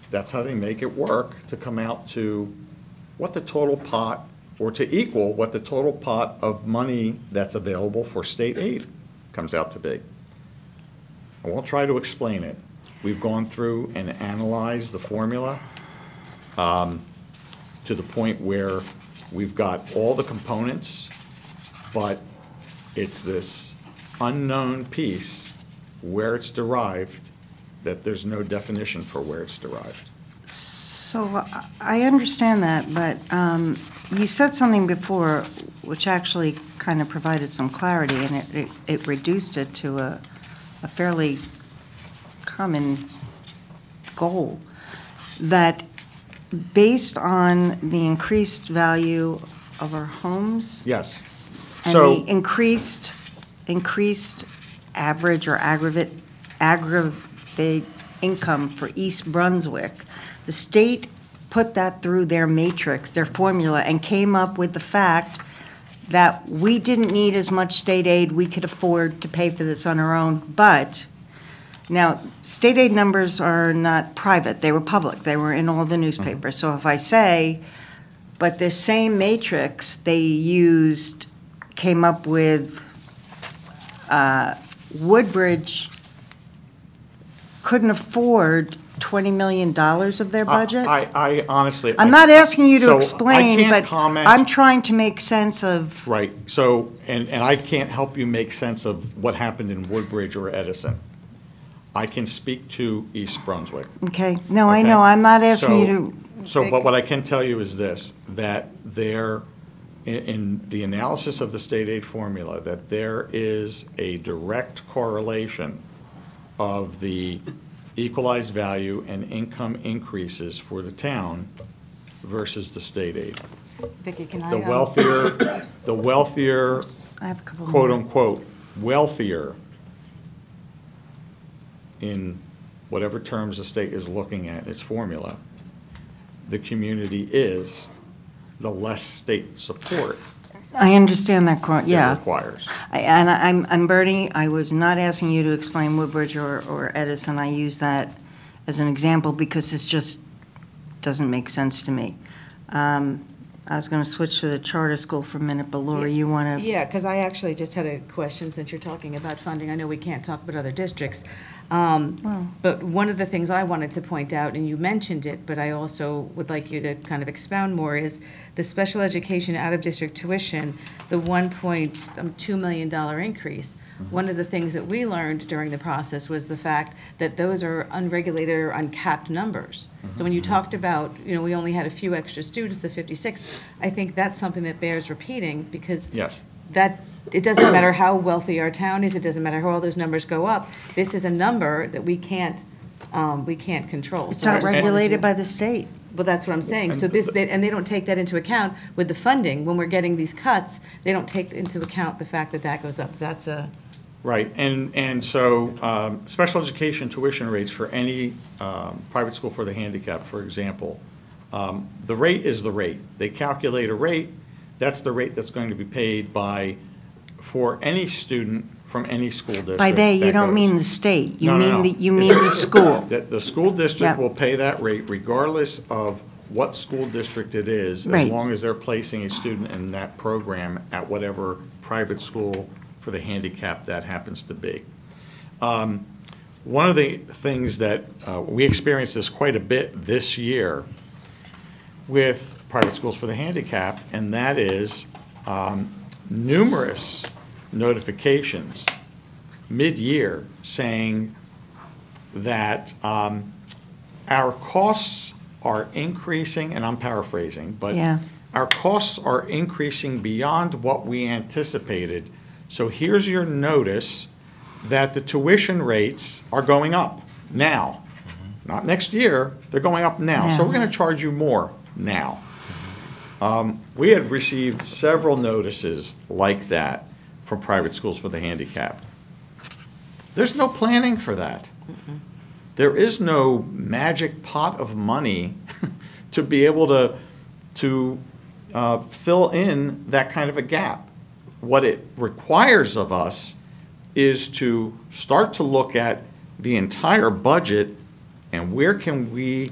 that's how they make it work to come out to what the total pot, or to equal what the total pot of money that's available for state aid comes out to be. I won't try to explain it. We've gone through and analyzed the formula um, to the point where we've got all the components but it's this unknown piece where it's derived, that there's no definition for where it's derived. So I- I understand that, but um, you said something before which actually kind of provided some clarity, and it- it it reduced it to a a fairly common goal, that based on the increased value of our homes Yes. And So, the increased, increased average or aggravate, aggravate income for East Brunswick, the state put that through their matrix, their formula, and came up with the fact that we didn't need as much state aid, we could afford to pay for this on our own, but, now, state aid numbers are not private, they were public, they were in all the mm-hmm. newspapers. So if I say, but this same matrix they used, came up with, uh, Woodbridge couldn't afford $20 million of their budget? I, I honestly. I'm I- not asking you so to I explain, can't but comment- I'm trying to make sense of, Right, so, and, and I can't help you make sense of what happened in Woodbridge or Edison. I can speak to East Brunswick. okay, no, I okay? know, I'm not asking you So- to, So, but what I can tell you is this, that there, in, in the analysis of the state aid formula, that there is a direct correlation of the equalized value and income increases for the town versus the state aid. Vicky, can I? The um, wealthier, the wealthier, I have a couple more. quote unquote, wealthier in whatever terms the state is looking at, its formula, the community is, the less state support I understand that, cor- it yeah. requires. I- And I- I'm, I'm Bernie, I was not asking you to explain Woodbridge or, or Edison. I use that as an example because this just doesn't make sense to me. Um, I was going to switch to the charter school for a minute, but Laura, you want to? Yeah, because I actually just had a question, since you're talking about funding. I know we can't talk about other districts. Um, Well- But one of the things I wanted to point out, and you mentioned it, but I also would like you to kind of expound more, is the special education out-of-district tuition, the um, $1.2 million increase. Mm-hmm. One of the things that we learned during the process was the fact that those are unregulated or uncapped numbers. Mm-hmm. So when you mm-hmm. talked about, you know, we only had a few extra students, the 56, I think that's something that bears repeating, because Yes, that, it doesn't matter how wealthy our town is, it doesn't matter how all those numbers go up, this is a number that we can't, um, we can't control. It's So I not just wanted regulated to- by the state. Well, that's what I'm saying, so this, they- and they don't take that into account with the funding, when we're getting these cuts, they don't take into account the fact that that goes up, that's a, right, and, and so, um, special education tuition rates for any, um, private school for the handicapped, for example, um, the rate is the rate. They calculate a rate, that's the rate that's going to be paid by, for any student from any school district. By they, you that don't goes. mean the state. You No, no, mean, no. the you mean the school. That the school district Yeah. will pay that rate regardless of what school district it is, as Right. long as they're placing a student in that program at whatever private school for the handicap that happens to be. Um, One of the things that, uh, we experienced this quite a bit this year with private schools for the handicapped, and that is um, numerous notifications mid-year saying that um, our costs are increasing, and I'm paraphrasing, but Yeah. our costs are increasing beyond what we anticipated. So here's your notice that the tuition rates are going up now. Not next year, they're going up now. So we're gonna charge you more now. Um, We have received several notices like that from private schools for the handicapped. There's no planning for that. There is no magic pot of money to be able to, to uh, fill in that kind of a gap. What it requires of us is to start to look at the entire budget and where can we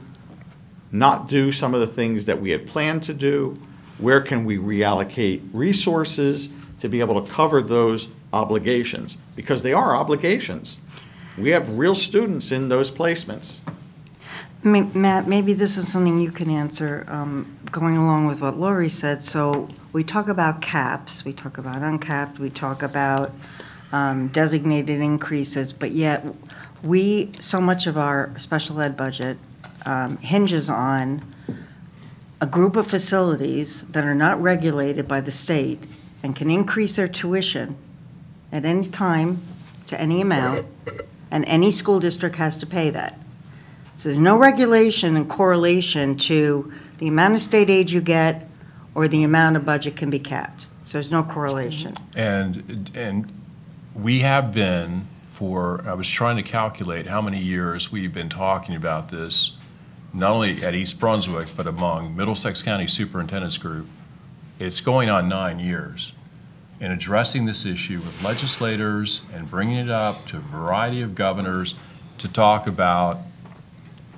not do some of the things that we had planned to do? Where can we reallocate resources to be able to cover those obligations? Because they are obligations. We have real students in those placements. Matt, maybe this is something you can answer, um, going along with what Laurie said. So we talk about caps, we talk about uncapped, we talk about um, designated increases, but yet we, so much of our special ed budget um, hinges on a group of facilities that are not regulated by the state and can increase their tuition at any time to any amount, and any school district has to pay that. So there's no regulation and correlation to the amount of state aid you get or the amount of budget can be capped. So there's no correlation. And, and we have been for, I was trying to calculate how many years we've been talking about this, not only at East Brunswick, but among Middlesex County Superintendent's Group. It's going on nine years. In addressing this issue with legislators and bringing it up to a variety of governors to talk about,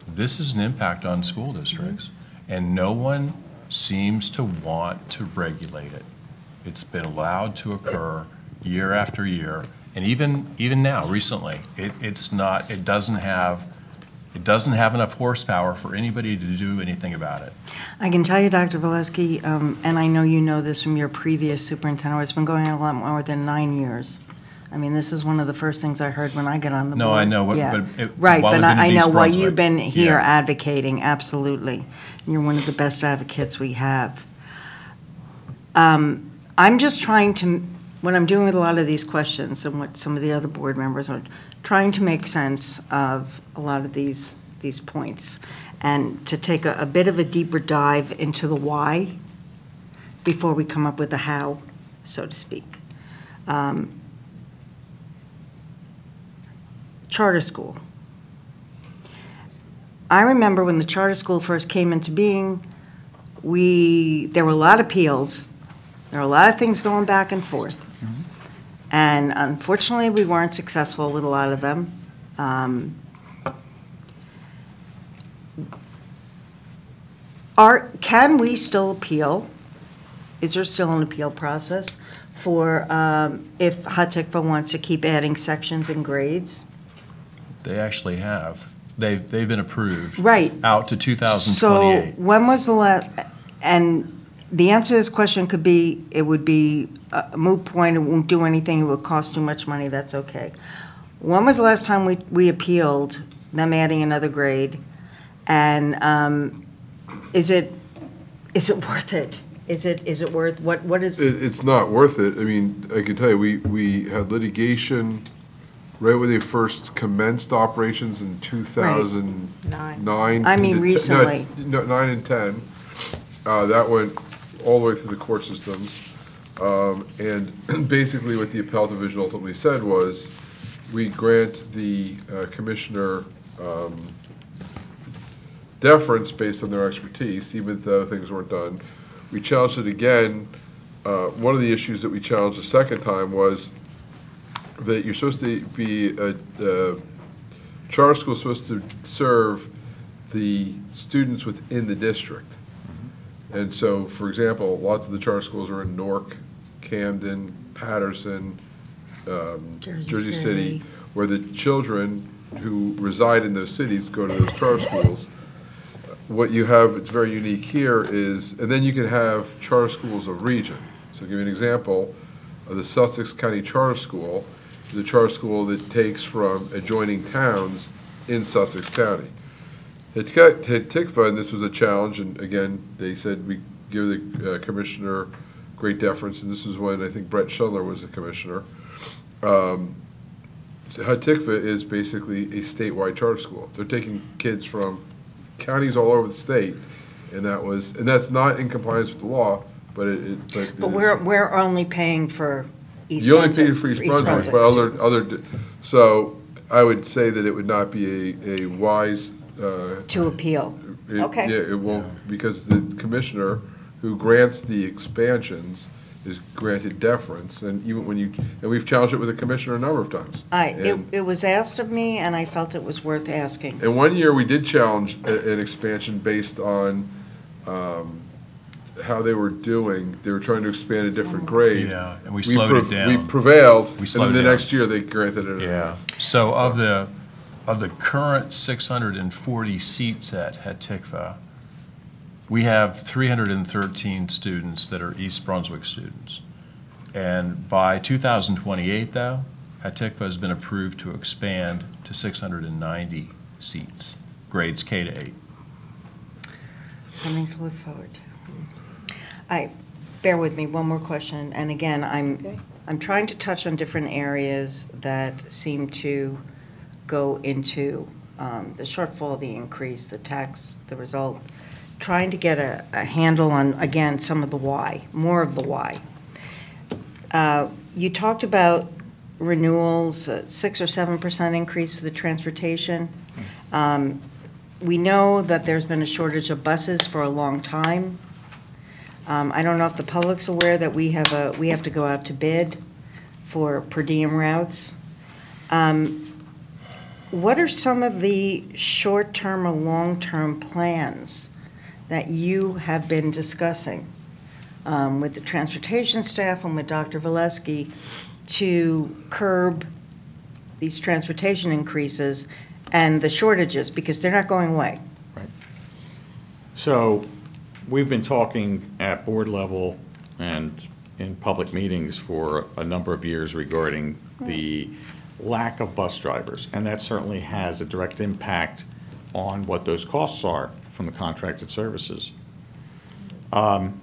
this is an impact on school districts. And no one seems to want to regulate it. It's been allowed to occur year after year, and even, even now, recently, it, it's not, it doesn't have, it doesn't have enough horsepower for anybody to do anything about it. I can tell you, Dr. Valeski, um, and I know you know this from your previous superintendent, it's been going on a lot more than nine years. I mean, this is one of the first things I heard when I got on the board. No, I know, what- Yeah. but it- Right, but I I know, why you've been here yeah. advocating, absolutely. You're one of the best advocates we have. Um, I'm just trying to, what I'm doing with a lot of these questions and what some of the other board members are, trying to make sense of a lot of these, these points. And to take a, a bit of a deeper dive into the why before we come up with the how, so to speak. Um, Charter school. I remember when the charter school first came into being, we, there were a lot of appeals, there were a lot of things going back and forth. And unfortunately, we weren't successful with a lot of them. Um, Are, can we still appeal? Is there still an appeal process for um, if Hatikvah wants to keep adding sections and grades? They actually have. They've, they've been approved. Right. Out to 2028. So when was the last, and the answer to this question could be, it would be a moot point, it won't do anything, it would cost too much money, that's okay. When was the last time we, we appealed them adding another grade? And um, is it, is it worth it? Is it, is it worth, what, what is, It, it's not worth it. I mean, I can tell you, we, we had litigation right when they first commenced operations in two thousand Nine. nine. I mean recently. No, nine and ten. Uh, that went all the way through the court systems. Um, and basically what the appellate division ultimately said was, we grant the uh, commissioner, um, deference based on their expertise, even though things weren't done. We challenged it again. Uh, One of the issues that we challenged the second time was that you're supposed to be, a a charter school supposed to serve the students within the district. And so, for example, lots of the charter schools are in Newark, Camden, Paterson, um, Jersey Jersey City. City, where the children who reside in those cities go to those charter schools. What you have, it's very unique here, is, and then you can have charter schools of region. So I'll give you an example, of the Sussex County Charter School is a charter school that takes from adjoining towns in Sussex County. Hatikvah, and this was a challenge, and again, they said we give the uh, commissioner great deference, and this was when I think Bret Schundler was the commissioner. Um, so Hatikvah is basically a statewide charter school. They're taking kids from counties all over the state, and that was, and that's not in compliance with the law, but it, it- but. but is- we're, we're only paying for East You only pay for East Brunswick, but other, other, so I would say that it would not be a, a wise, uh. To appeal. it- Okay. Yeah, it won't, because the commissioner who grants the expansions is granted deference, and even when you, and we've challenged it with the commissioner a number of times. I, it, And- it was asked of me, and I felt it was worth asking. And one year, we did challenge a- an expansion based on, um, how they were doing, they were trying to expand a different grade. Yeah, and we slowed it prev- We down. prevailed, We and slowed then the down. next year, they granted it. Yeah, so of the, of the current 640 seats at Hatikvah, we have 313 students that are East Brunswick students. And by 2028, though, Hatikvah has been approved to expand to 690 seats, grades K to 8. Something to look forward to. I, bear with me, one more question, and again, I'm, Okay. I'm trying to touch on different areas that seem to go into um, the shortfall, the increase, the tax, the result, trying to get a, a handle on, again, some of the why, more of the why. Uh, You talked about renewals, uh, six or seven percent increase for the transportation. Um, We know that there's been a shortage of buses for a long time. Um, I don't know if the public's aware that we have a, we have to go out to bid for per diem routes. Um, What are some of the short-term or long-term plans that you have been discussing um, with the transportation staff and with Dr. Valeski to curb these transportation increases and the shortages, because they're not going away? Right. So, we've been talking at board level and in public meetings for a number of years regarding the lack of bus drivers, and that certainly has a direct impact on what those costs are from the contracted services. Um,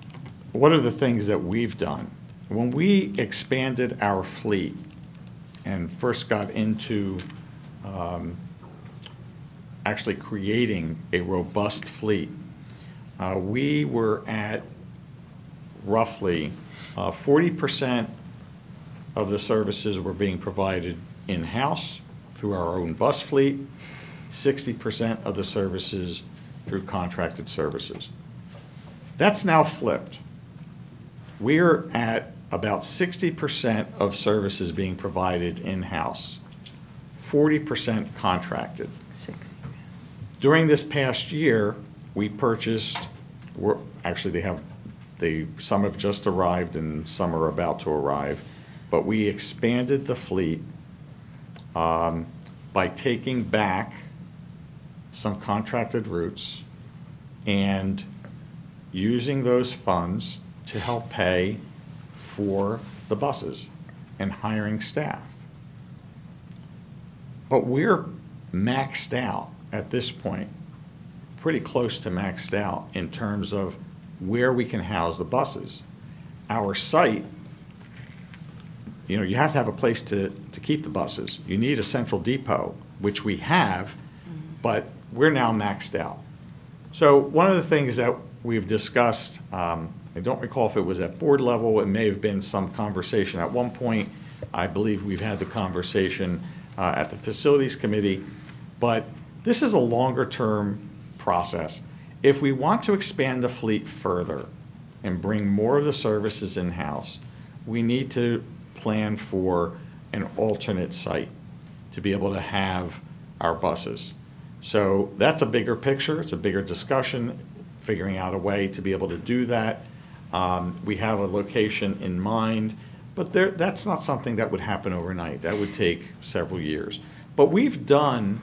What are the things that we've done? When we expanded our fleet and first got into um, actually creating a robust fleet, uh, we were at roughly uh, forty percent of the services were being provided in-house through our own bus fleet, sixty percent of the services through contracted services. That's now flipped. We're at about sixty percent of services being provided in-house, forty percent contracted. Six. During this past year, we purchased, we're, actually, they have, they, some have just arrived and some are about to arrive, but we expanded the fleet um, by taking back some contracted routes and using those funds to help pay for the buses and hiring staff. But we're maxed out at this point, pretty close to maxed out in terms of where we can house the buses. Our site, you know, you have to have a place to, to keep the buses. You need a central depot, which we have, but we're now maxed out. So one of the things that we've discussed, um, I don't recall if it was at board level, it may have been some conversation. At one point, I believe we've had the conversation uh, at the facilities committee, but this is a longer-term process. If we want to expand the fleet further and bring more of the services in-house, we need to plan for an alternate site to be able to have our buses. So that's a bigger picture, it's a bigger discussion, figuring out a way to be able to do that. Um, We have a location in mind, but there, that's not something that would happen overnight. That would take several years. But we've done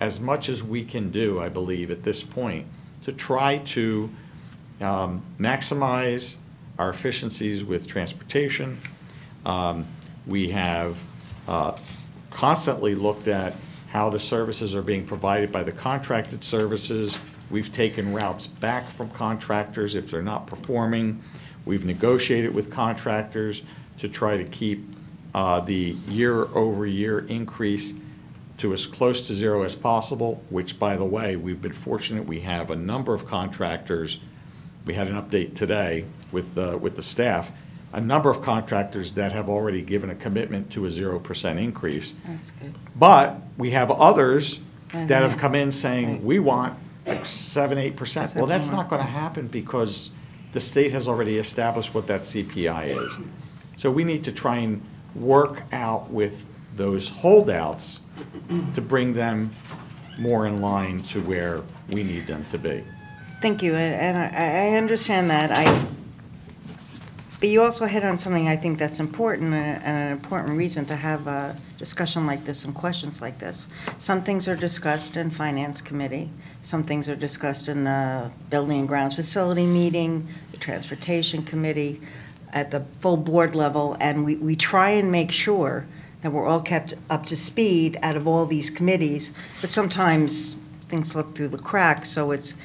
as much as we can do, I believe, at this point, to try to um, maximize our efficiencies with transportation. Um, We have uh, constantly looked at how the services are being provided by the contracted services. We've taken routes back from contractors if they're not performing. We've negotiated with contractors to try to keep uh, the year-over-year increase to as close to zero as possible, which, by the way, we've been fortunate, we have a number of contractors. We had an update today with, the with the staff, a number of contractors that have already given a commitment to a zero percent increase. That's good. But we have others And that have come in saying, Right. we want like seven, eight percent. Well, that's not gonna happen because the state has already established what that CPI is. So we need to try and work out with those holdouts to bring them more in line to where we need them to be. Thank you, and and I, I understand that. I, But you also hit on something I think that's important and and an important reason to have a discussion like this and questions like this. Some things are discussed in Finance Committee, some things are discussed in the Building and Grounds Facility meeting, the Transportation Committee, at the full board level, and we, we try and make sure that we're all kept up to speed out of all these committees, but sometimes things slip through the cracks, so it's,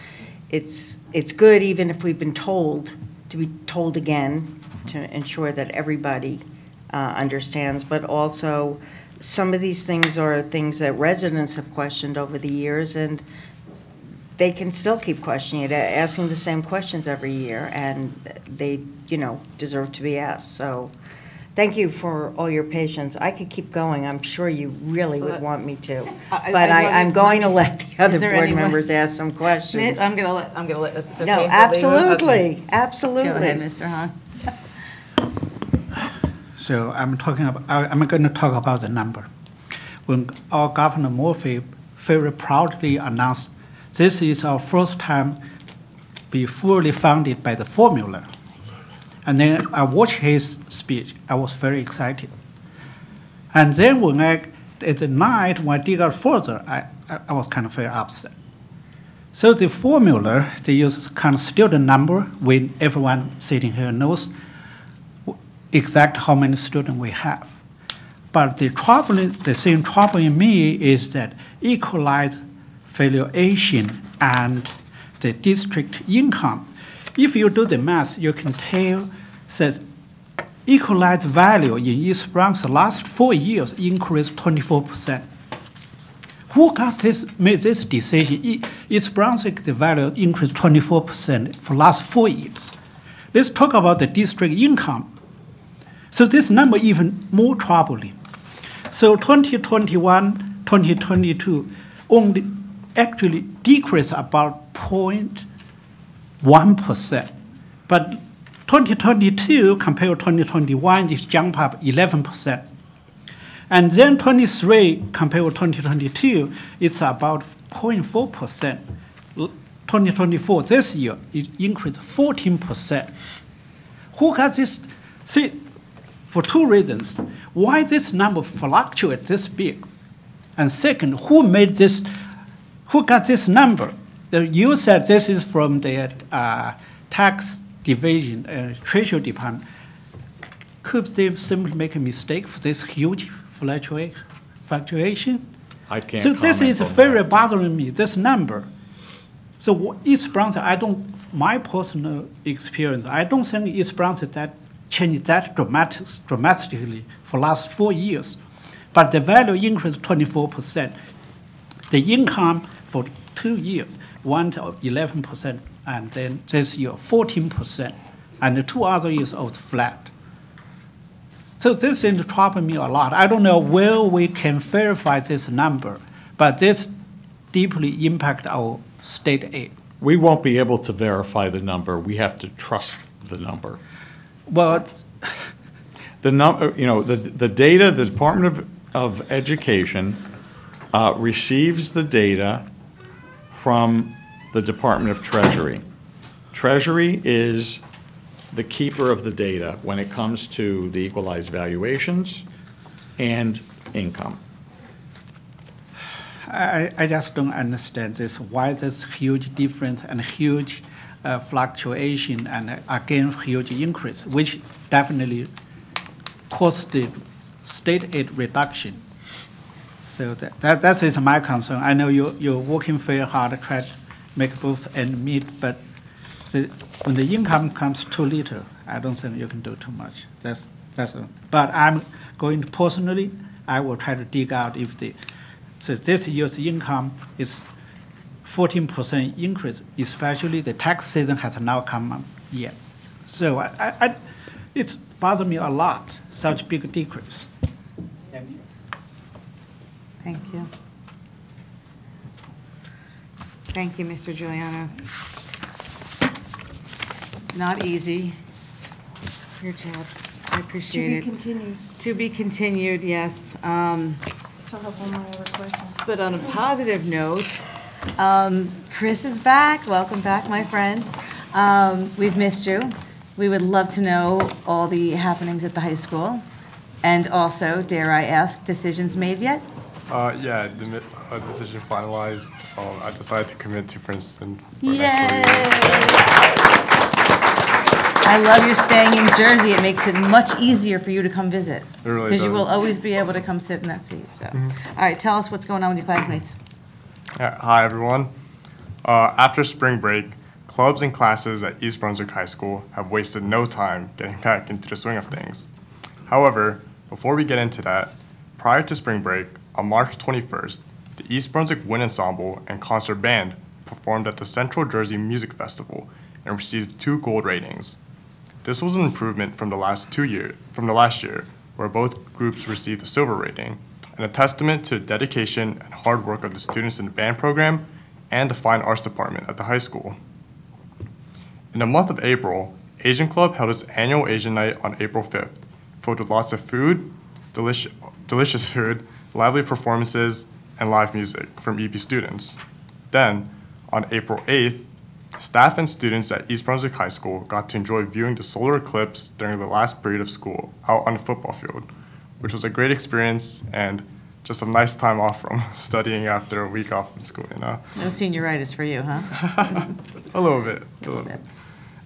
it's, it's good even if we've been told, to be told again, to ensure that everybody uh, understands, but also, some of these things are things that residents have questioned over the years, and they can still keep questioning it, asking the same questions every year, and they, you know, deserve to be asked. So, thank you for all your patience. I could keep going, I'm sure you really would want me to. I- But I, love I'm going to let the other there board anyone- members ask some questions. I'm gonna let, I'm gonna let, it's okay. No, if I leave them? Okay. absolutely, Go absolutely. ahead, Mr. Han. So I'm talking about, I'm going to talk about the number. When our Governor Murphy very proudly announced, this is our first time be fully funded by the formula. And then I watched his speech, I was very excited. And then when I, at the night, when I dig out further, I, I- I was kind of very upset. So the formula, they use kind of student number when everyone sitting here knows exact how many students we have. But the troubling, the thing troubling me is that equalized valuation and the district income. If you do the math, you can tell that equalized value in East Brunswick last four years increased 24%. Who got this, made this decision? East Brunswick, the value increased 24% for last four years. Let's talk about the district income. So this number even more troubling. So 2021, 2022 only actually decreased about 0.1%. But 2022 compared to 2021 is jump up 11%. And then 23 compared with 2022, is about 0.4%. 2024, this year, it increased 14%. Who got this? See, for two reasons. Why this number fluctuates this big? And second, who made this, who got this number? You said this is from the uh, tax division, uh, treasury department. Could they simply make a mistake for this huge fluctuation? I can't So this is very that. bothering me, this number. So East Brunswick, I don't, my personal experience, I don't think East Brunswick that changed that dramatic, dramatically for last four years. But the value increased twenty-four percent. The income for two years went up eleven percent, and then this year fourteen percent, and the two other years was flat. So this is troubling me a lot. I don't know where we can verify this number, but this deeply impact our state aid. We won't be able to verify the number. We have to trust the number. Well, The num, you know, the, the data, the Department of, of Education uh, receives the data from the Department of Treasury. Treasury is the keeper of the data when it comes to the equalized valuations and income. I, I just don't understand this, why this huge difference and huge uh, fluctuation and uh, again huge increase, which definitely caused the state aid reduction. So that, that, that is my concern. I know you, you're working very hard to try to make both end meet, but the, when the income comes too little, I don't think you can do too much. That's, that's, but I'm going to personally, I will try to dig out if the, so this year's income is fourteen percent increase, especially the tax season has not come up yet. So I, I, I- it's bothered me a lot, such big decrease. Thank you. Thank you. Thank you, Mr. Giuliani. It's Not easy. Your job. I appreciate it. To be continued. To be continued, yes. Um, So have all my other questions. But on a positive note, um, Chris is back. Welcome back, my friends. Um, We've missed you. We would love to know all the happenings at the high school. And also, dare I ask, decisions made yet? Uh, yeah, the uh, decision finalized. Um, I decided to commit to Princeton for Yay! I love your staying in Jersey. It makes it much easier for you to come visit. It really Because you will. Always be able to come sit in that seat, so. All right, tell us what's going on with your classmates. Yeah, hi, everyone. Uh, after spring break, clubs and classes at East Brunswick High School have wasted no time getting back into the swing of things. However, before we get into that, prior to spring break, on March 21st, the East Brunswick Wind Ensemble and Concert Band performed at the Central Jersey Music Festival and received two gold ratings. This was an improvement from the last two year, from the last year, where both groups received a silver rating, and a testament to the dedication and hard work of the students in the band program and the fine arts department at the high school. In the month of April, Asian Club held its annual Asian Night on April 5th, filled with lots of food, delicious, delicious food, lively performances, and live music from EP students. Then, on April 8th, staff and students at East Brunswick High School got to enjoy viewing the solar eclipse during the last period of school out on the football field, which was a great experience and just a nice time off from studying after a week off from school, you know? No senioritis for you, huh? A little bit. A little bit.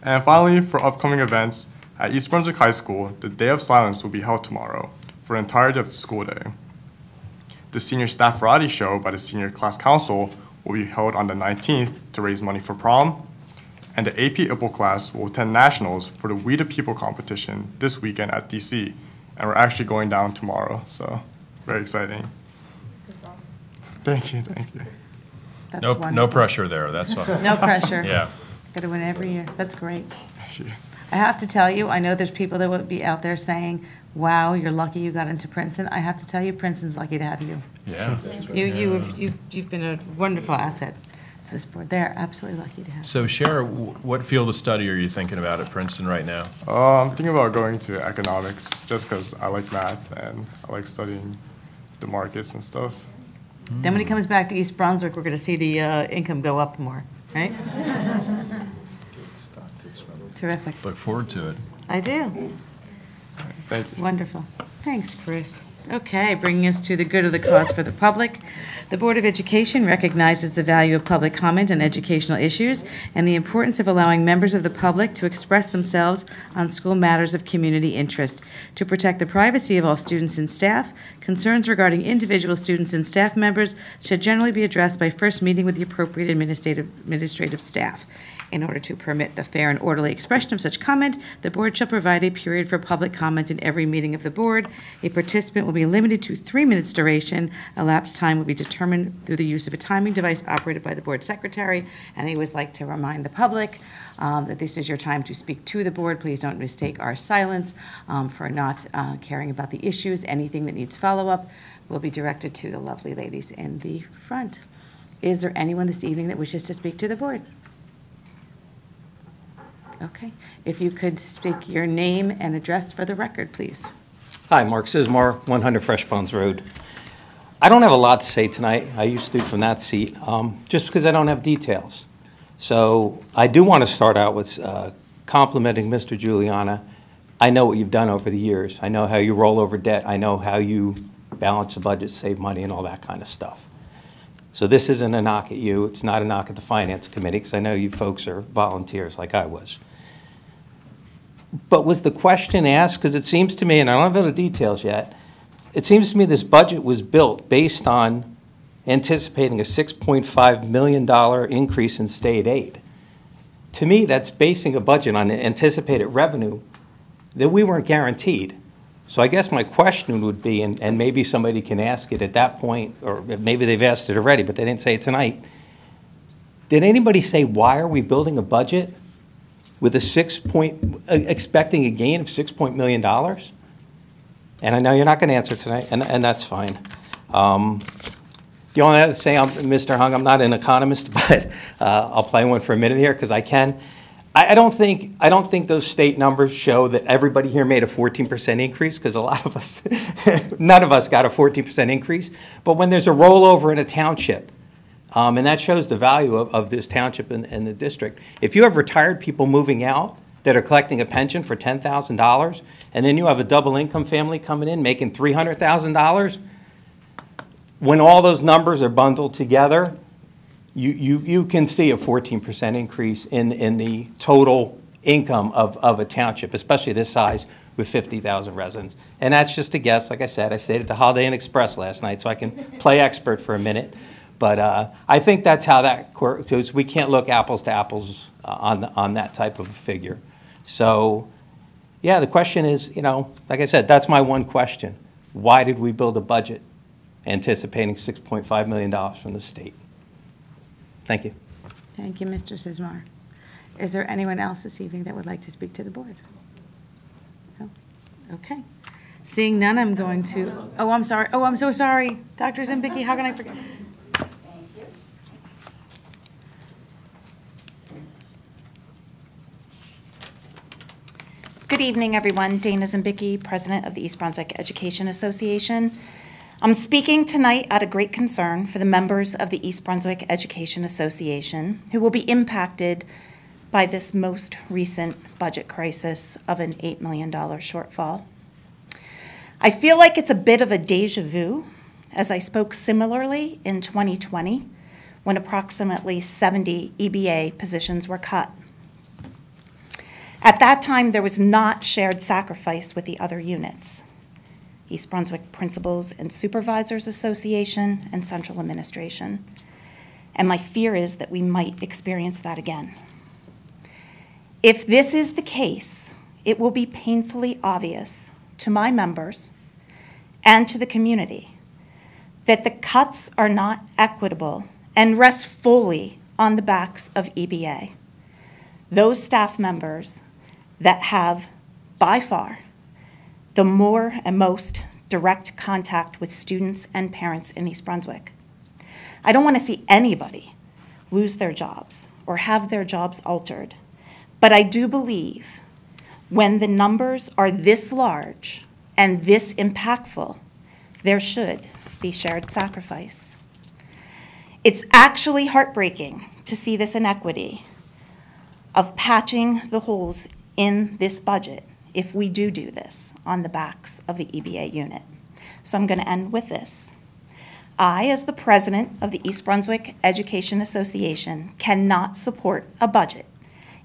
And finally, for upcoming events, at East Brunswick High School, the Day of Silence will be held tomorrow for the entirety of the school day. The Senior Staff Variety Show by the Senior Class Council will be held on the 19th to raise money for prom, and the AP IPPL class will attend nationals for the We the People competition this weekend at DC, and we're actually going down tomorrow, so very exciting. Thank you, thank you. That's No, no wonderful. pressure there, that's all. No pressure. Yeah. Got to win every year. That's great. Thank you. I have to tell you, I know there's people that would be out there saying, wow, you're lucky you got into Princeton. I have to tell you, Princeton's lucky to have you. Yeah. You, you, have- you've, you've been a wonderful asset to this board. They're absolutely lucky to have. So Shara, wh- what field of study are you thinking about at Princeton right now? Uh, I'm thinking about going to economics just because I like math and I like studying the markets and stuff. Then when he comes back to East Brunswick, we're going to see the uh, income go up more, right? Terrific. Look forward to it. I do. Thank you. Wonderful. Thanks, Chris. Okay, bringing us to the good of the cause for the public. The Board of Education recognizes the value of public comment on educational issues and the importance of allowing members of the public to express themselves on school matters of community interest. To protect the privacy of all students and staff, concerns regarding individual students and staff members should generally be addressed by first meeting with the appropriate administrative, administrative staff. In order to permit the fair and orderly expression of such comment, the board shall provide a period for public comment in every meeting of the board. A participant will be limited to three minutes duration. Elapsed time will be determined through the use of a timing device operated by the board secretary. And I always like to remind the public um, that this is your time to speak to the board. Please don't mistake our silence um, for not uh, caring about the issues. Anything that needs follow-up will be directed to the lovely ladies in the front. Is there anyone this evening that wishes to speak to the board? Okay. If you could speak your name and address for the record, please. Hi, Mark Sismar, 100 Fresh Ponds Road. I don't have a lot to say tonight. I used to from that seat, um, just because I don't have details. So I do want to start out with uh, complimenting Mr. Giuliani. I know what you've done over the years. I know how you roll over debt. I know how you balance the budget, save money, and all that kind of stuff. So this isn't a knock at you. It's not a knock at the Finance Committee, because I know you folks are volunteers like I was. But was the question asked, because it seems to me, and I don't have all the details yet, it seems to me this budget was built based on anticipating a $6.5 million increase in state aid. To me, that's basing a budget on anticipated revenue that we weren't guaranteed. So I guess my question would be, and, and maybe somebody can ask it at that point, or maybe they've asked it already, but they didn't say it tonight. Did anybody say, why are we building a budget with a six point, uh, expecting a gain of six point million dollars? And I know you're not going to answer tonight, and, and that's fine. Um, The only other thing, I'm, Mr. Hung, I'm not an economist, but uh, I'll play one for a minute here because I can. I, I don't think, I don't think those state numbers show that everybody here made a 14% increase because a lot of us, none of us got a 14% increase. But when there's a rollover in a township, um, and that shows the value of, of this township and, and the district. If you have retired people moving out, that are collecting a pension for $10,000, and then you have a double income family coming in making $300,000, when all those numbers are bundled together, you, you, you can see a 14% increase in, in the total income of, of a township, especially this size with 50,000 residents. And that's just a guess. Like I said, I stayed at the Holiday Inn Express last night, so I can play expert for a minute. But uh, I think that's how that because We can't look apples to apples uh, on, on that type of a figure. So, yeah, the question is, you know, like I said, that's my one question. Why did we build a budget anticipating $6.5 million from the state? Thank you. Thank you, Mr. Sismar. Is there anyone else this evening that would like to speak to the board? No? Okay. Seeing none, I'm going to, oh, I'm sorry, oh, I'm so sorry. Dr. Zimbicki, how can I forget? Good evening, everyone. Dana Zimbicki, President of the East Brunswick Education Association. I'm speaking tonight out of great concern for the members of the East Brunswick Education Association who will be impacted by this most recent budget crisis of an $8 million shortfall. I feel like it's a bit of a deja vu as I spoke similarly in 2020 when approximately 70 EBA positions were cut. At that time, there was not shared sacrifice with the other units. East Brunswick Principals and Supervisors Association and Central Administration. And my fear is that we might experience that again. If this is the case, it will be painfully obvious to my members and to the community that the cuts are not equitable and rest fully on the backs of EBA. Those staff members that have, by far, the more and most direct contact with students and parents in East Brunswick. I don't want to see anybody lose their jobs or have their jobs altered, but I do believe when the numbers are this large and this impactful, there should be shared sacrifice. It's actually heartbreaking to see this inequity of patching the holes in this budget if we do do this on the backs of the EBA unit. So I'm going to end with this. I, as the president of the East Brunswick Education Association, cannot support a budget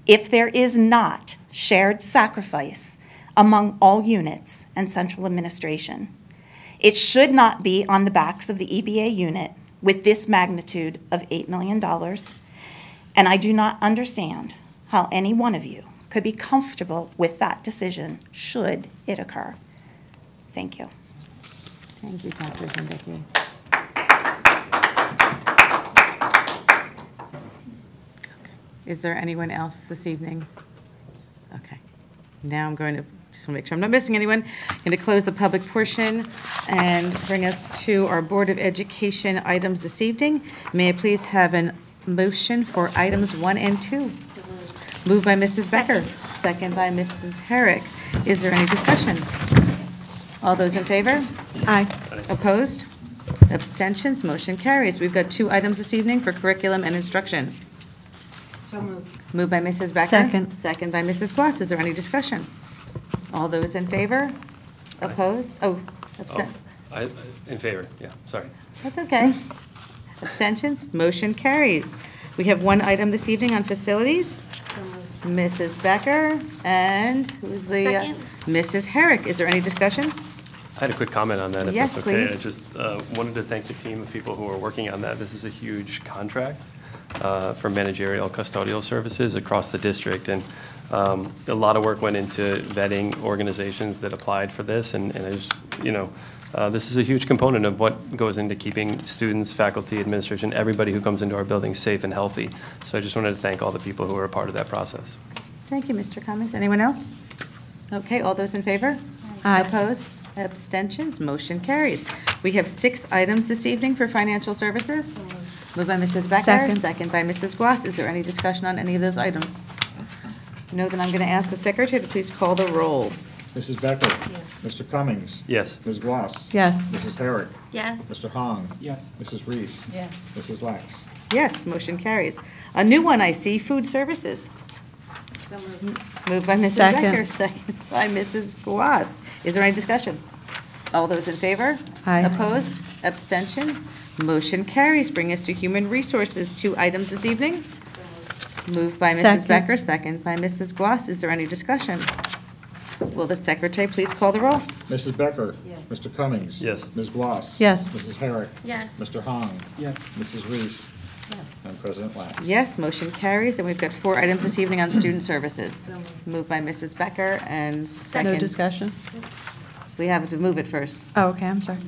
if there is not shared sacrifice among all units and central administration. It should not be on the backs of the EBA unit with this magnitude of $8 million. And I do not understand how any one of you could be comfortable with that decision should it occur. Thank you. Thank you, Dr. Zimbicki. Is there anyone else this evening? Okay. Now I'm going to, just want to make sure I'm not missing anyone. I'm going to close the public portion and bring us to our Board of Education items this evening. May I please have a motion for items one and two? Moved by Mrs. Becker, second by Mrs. Herrick. Is there any discussion? All those in favor? Aye. Opposed? Abstentions? Motion carries. We've got two items this evening for curriculum and instruction. So moved. Moved by Mrs. Becker. Second. Second by Mrs. Glass. Is there any discussion? All those in favor? Opposed? Oh, abstent, oh, I, in favor, yeah, sorry. that's okay. Abstentions? Motion carries. We have one item this evening on facilities. Mrs. Becker and who's the? uh, Second. Mrs. Herrick. Is there any discussion? I had a quick comment on that, if Yes, that's okay. please. I just uh, wanted to thank the team of people who are working on that. This is a huge contract uh, for managerial custodial services across the district, and um, a lot of work went into vetting organizations that applied for this, and and I just, you know, uh, this is a huge component of what goes into keeping students, faculty, administration, everybody who comes into our building safe and healthy. So I just wanted to thank all the people who are a part of that process. Thank you, Mr. Cummings. Anyone else? Okay, all those in favor? Opposed? Abstentions? Motion carries. We have six items this evening for financial services. Moved by Mrs. Becker, Second. second by Mrs. Glass. Is there any discussion on any of those items? No, then I'm going to ask the secretary to please call the roll. Mrs. Becker? Mr. Cummings? Yes. Ms. Gloss? Yes. Mrs. Herrick? Yes. Mr. Hong? Yes. Mrs. Reese? Yes. Mrs. Lachs? Yes, motion carries. A new one I see, food services. Moved by Mrs. Second. Becker, second by Mrs. Guas. Is there any discussion? All those in favor? Aye. Opposed? Abstention? Motion carries. Bring us to Human Resources. Two items this evening. Moved by Mrs. Second. Becker, second by Mrs. Guas. Is there any discussion? Will the secretary please call the roll? Mrs. Becker? Mr. Cummings? Yes. Ms. Gloss? Yes. Mrs. Herrick? Yes. Mr. Hong? Yes. Mrs. Reese? And President Lachs? Yes, motion carries, and we've got four items this evening on student services. Moved by Mrs. Becker and second. No discussion? We have to move it first. Oh, okay, I'm sorry.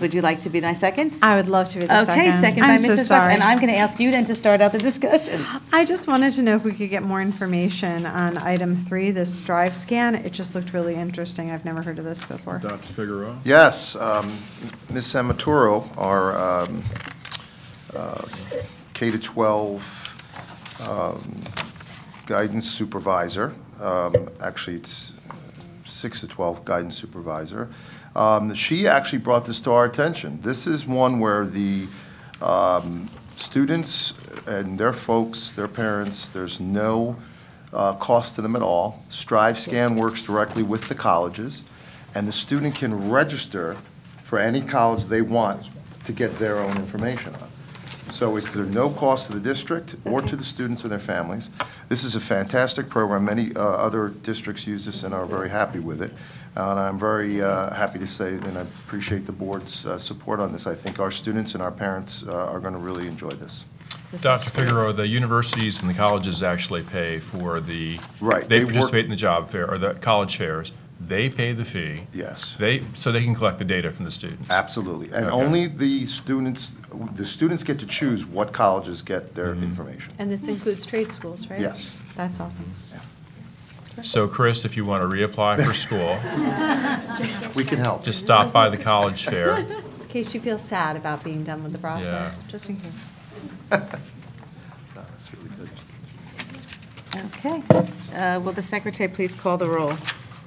Would you like to be my second? I would love to be the second. Okay, second by I'm so Mrs. West, sorry. and I'm going to ask you then to start out the discussion. I just wanted to know if we could get more information on item three, this Strive Scan. It just looked really interesting. I've never heard of this before. Dr. Figueroa? Yes, um, Ms. Samaturo, our um, uh, K to 12 um, guidance supervisor, um, actually, it's 6 to 12 guidance supervisor, um, she actually brought this to our attention. This is one where the um, students and their folks, their parents, there's no uh, cost to them at all. Strive Scan works directly with the colleges, and the student can register for any college they want to get their own information on. So it's there no cost to the district or to the students or their families. This is a fantastic program. Many uh, other districts use this and are very happy with it. And I'm very uh, happy to say, and I appreciate the board's uh, support on this. I think our students and our parents uh, are going to really enjoy this. Dr. Figueroa, the universities and the colleges actually pay for the. Right, They they work- participate in the job fair, or the college fairs. They pay the fee. Yes. They, so they can collect the data from the students. Absolutely. And Okay. only the students, the students get to choose what colleges get their information. And this includes trade schools, right? Yes. That's awesome. So Chris, if you want to reapply for school, We can help. just stop by the college fair. In case you feel sad about being done with the process, just in case. That's really good. Okay. Uh, Will the secretary please call the roll?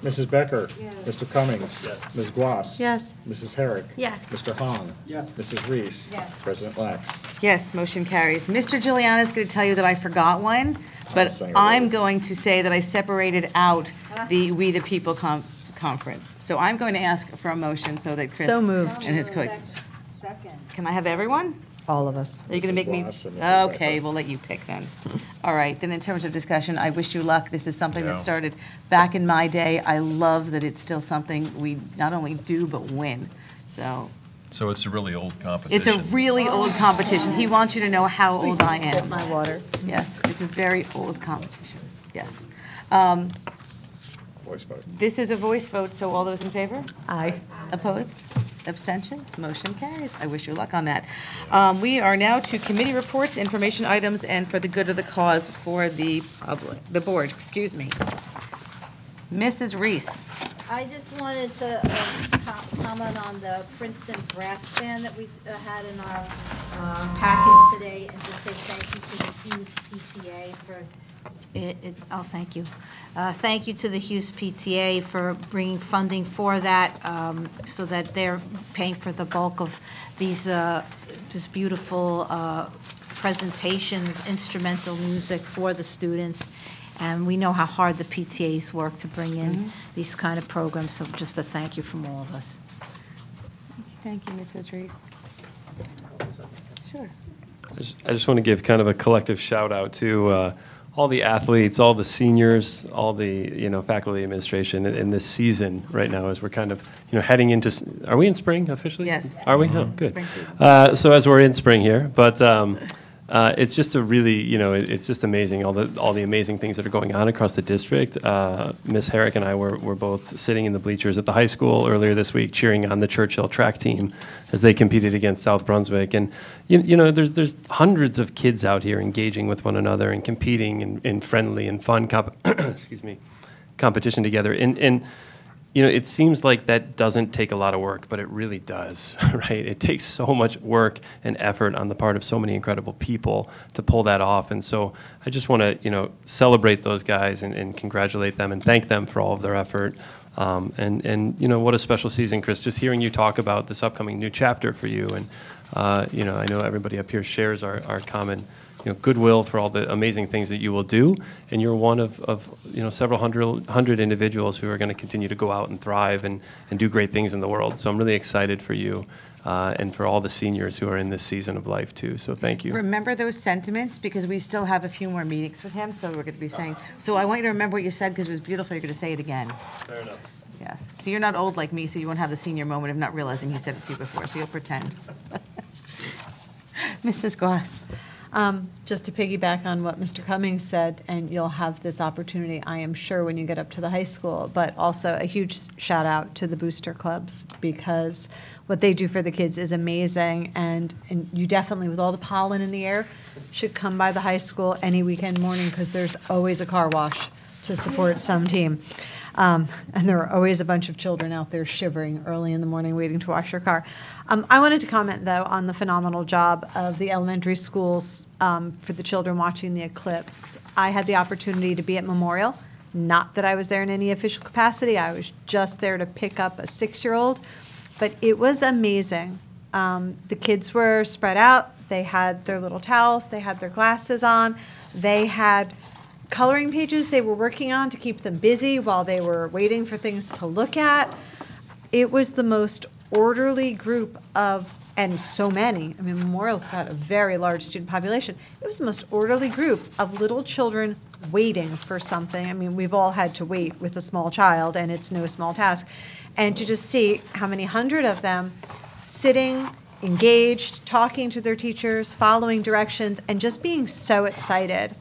Mrs. Becker? Mr. Cummings? Ms. Gloss? Yes. Mrs. Herrick? Yes. Mr. Hong? Yes. Mrs. Reese? President Lachs? Yes, motion carries. Mr. Giuliani is going to tell you that I forgot one, but saying I'm going to say that I separated out the We the People con- conference. So I'm going to ask for a motion so that Chris. So moved. And his co. Can I have everyone? All of us. Are you going to Mrs. make me? Voss and Mrs. Okay, Becker. we'll let you pick then. All right, then in terms of discussion, I wish you luck. This is something that Yeah. started back in my day. I love that it's still something we not only do, but win. So So it's a really old competition. it's a really old competition. He wants you to know how old I am. my water. Yes, it's a very old competition, yes. Um, Voice vote. This is a voice vote, so all those in favor? Aye. Opposed? Abstentions? Motion carries. I wish you luck on that. Um, We are now to committee reports, information items, and for the good of the cause for the public, the board, excuse me. Mrs. Reese. I just wanted to uh, co- comment on the Princeton brass band that we uh, had in our uh, packets today, and just say thank you to the Hughes PTA for, it, it- oh, thank you. Uh, Thank you to the Hughes PTA for bringing funding for that, um, so that they're paying for the bulk of these, uh, this beautiful uh, presentation of instrumental music for the students. And we know how hard the PTAs work to bring in these kind of programs, so just a thank you from all of us. Thank you, Mrs. Reese. Sure. I just- I just want to give kind of a collective shout out to uh, all the athletes, all the seniors, all the, you know, faculty administration in- in this season right now as we're kind of, you know, heading into, s- are we in spring officially? Yes. Are we? Oh, good. Spring season. Uh, So as we're in spring here, but um, uh, it's just a really, you know, it- it's just amazing, all the, all the amazing things that are going on across the district. Uh, Ms. Herrick and I were, were both sitting in the bleachers at the high school earlier this week cheering on the Churchill track team as they competed against South Brunswick. And, you, you know, there's, there's hundreds of kids out here engaging with one another and competing in, in friendly and fun, comp- excuse me, competition together. And, and, you know, it seems like that doesn't take a lot of work, but it really does, right? It takes so much work and effort on the part of so many incredible people to pull that off. And so I just want to, you know, celebrate those guys and, and congratulate them and thank them for all of their effort. Um, and, and, you know, what a special season, Chris. Just hearing you talk about this upcoming new chapter for you. And, uh, you know, I know everybody up here shares our, our common, you know, goodwill for all the amazing things that you will do. And you're one of, of you know, several hundred, hundred individuals who are going to continue to go out and thrive and, and do great things in the world. So I'm really excited for you uh, and for all the seniors who are in this season of life, too. So thank you. Remember those sentiments, because we still have a few more meetings with him, so we're going to be saying, so I want you to remember what you said, because it was beautiful, you're going to say it again. Fair enough. Yes. So you're not old like me, so you won't have the senior moment of not realizing he said it to you before, so you'll pretend. Mrs. Goss. Um, Just to piggyback on what Mr. Cummings said, and you'll have this opportunity, I am sure, when you get up to the high school, but also a huge shout out to the booster clubs, because what they do for the kids is amazing, and, and you definitely, with all the pollen in the air, should come by the high school any weekend morning, because there's always a car wash to support some team. Um, and there are always a bunch of children out there shivering early in the morning waiting to wash their car. Um, I wanted to comment, though, on the phenomenal job of the elementary schools um, for the children watching the eclipse. I had the opportunity to be at Memorial. Not that I was there in any official capacity, I was just there to pick up a six year old. But it was amazing. Um, the kids were spread out, they had their little towels, they had their glasses on, they had coloring pages they were working on to keep them busy while they were waiting for things to look at. It was the most orderly group of, and so many, I mean, Memorial's got a very large student population. It was the most orderly group of little children waiting for something. I mean, we've all had to wait with a small child, and it's no small task. And to just see how many hundred of them sitting, engaged, talking to their teachers, following directions, and just being so excited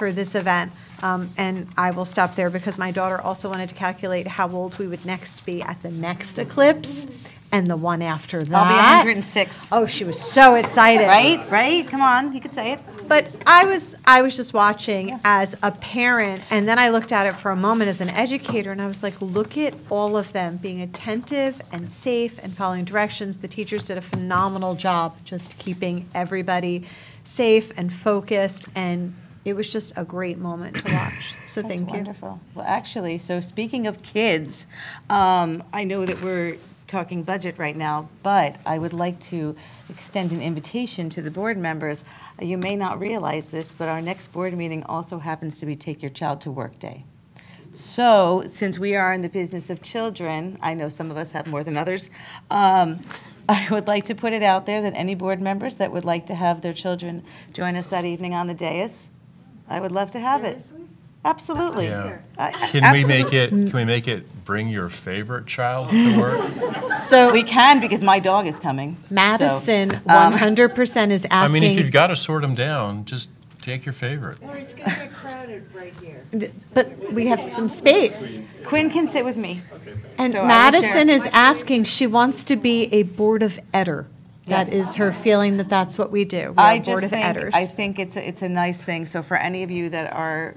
for this event. Um, and I will stop there because my daughter also wanted to calculate how old we would next be at the next eclipse and the one after that. I'll be 106. Oh, she was so excited. Right, right? Come on, you could say it. But I was I was just watching as a parent, and then I looked at it for a moment as an educator, and I was like, look at all of them being attentive and safe and following directions. The teachers did a phenomenal job just keeping everybody safe and focused, and it was just a great moment to watch. So That's thank you. wonderful. Well, actually, so speaking of kids, um, I know that we're talking budget right now, but I would like to extend an invitation to the board members. You may not realize this, but our next board meeting also happens to be Take Your Child to Work Day. So, since we are in the business of children, I know some of us have more than others, um, I would like to put it out there that any board members that would like to have their children join us that evening on the dais, I would love to have it. Absolutely. Yeah. I- I- Can we make it, can we make it bring your favorite child to work? So We can because my dog is coming. so, Madison, um, 100% is asking. I mean, if you've asking, got to sort them down, just take your favorite. Or it's gonna get crowded right here. but we have some space. Quinn can sit with me. And So I will Madison is asking, she wants to be a Board of Eder. That Yes. is her feeling that that's what we do. We I are just Board of think, Eders. I think it's, a- it's a nice thing. So for any of you that are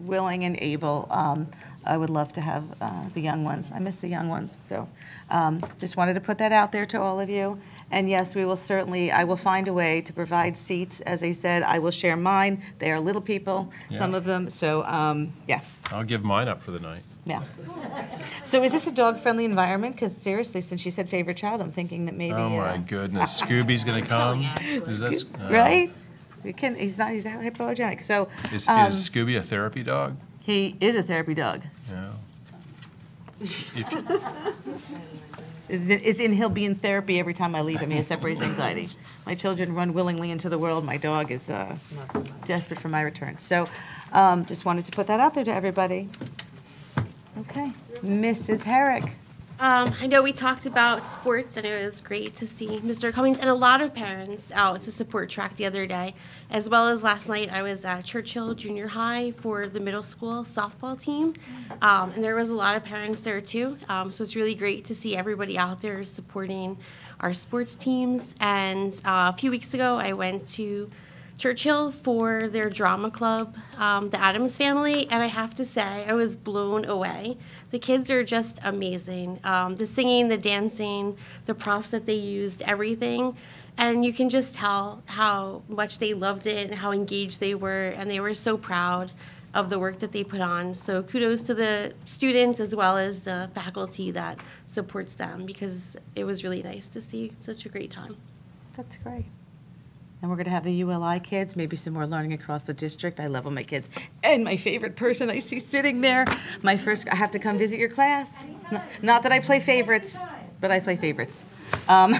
willing and able, um, I would love to have uh, the young ones. I miss the young ones. So um, just wanted to put that out there to all of you. And yes, we will certainly, I will find a way to provide seats. As I said, I will share mine. They are little people, some of them. So, um, yeah, I'll give mine up for the night. Yeah. So is this a dog-friendly environment? Because seriously, since you said favorite child, I'm thinking that maybe. Oh, my uh, goodness. Scooby's going to come? Is that, uh, Right? You can, he's not, he's hypoallergenic. So. Is, um, is Scooby a therapy dog? He is a therapy dog. Yeah. Is in, is in, he'll be in therapy every time I leave him. He has separation anxiety. My children run willingly into the world. My dog is uh, desperate for my return. So, um, just wanted to put that out there to everybody. Okay, Mrs. Herrick. Um, I know we talked about sports, and it was great to see Mr. Cummings and a lot of parents out to support track the other day, as well as last night. I was at Churchill Junior High for the middle school softball team, um, and there was a lot of parents there too. Um, so it's really great to see everybody out there supporting our sports teams. And uh, a few weeks ago, I went to Churchill for their drama club, um, the Addams Family, and I have to say, I was blown away. The kids are just amazing. Um, the singing, the dancing, the props that they used, everything. And you can just tell how much they loved it and how engaged they were, and they were so proud of the work that they put on. So kudos to the students as well as the faculty that supports them because it was really nice to see such a great time. That's great. And we're going to have the ULI kids, maybe some more learning across the district. I love all my kids. And my favorite person I see sitting there, my first, I have to come visit your class. Not that I play favorites, but I play favorites. Um,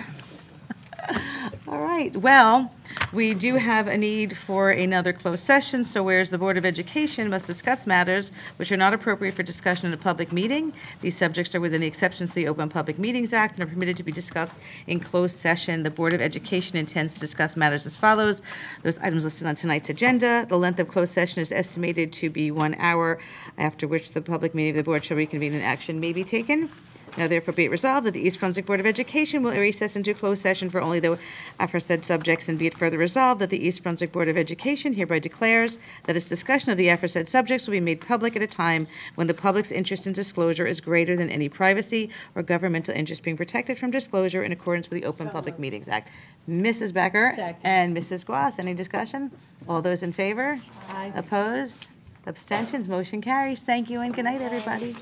All right, well, we do have a need for another closed session, so whereas the Board of Education must discuss matters which are not appropriate for discussion in a public meeting, these subjects are within the exceptions to the Open Public Meetings Act and are permitted to be discussed in closed session. The Board of Education intends to discuss matters as follows. Those items listed on tonight's agenda. The length of closed session is estimated to be one hour, after which the public meeting of the board shall reconvene and action may be taken. Now therefore be it resolved that the East Brunswick Board of Education will recess into closed session for only the aforesaid subjects, and be it further resolved that the East Brunswick Board of Education hereby declares that its discussion of the aforesaid subjects will be made public at a time when the public's interest in disclosure is greater than any privacy or governmental interest being protected from disclosure in accordance with the Open Public Meetings Act. Mrs. Becker Second. and Mrs. Guas, any discussion? All those in favor? Aye. Opposed? Abstentions? Motion carries. Thank you and good night, everybody.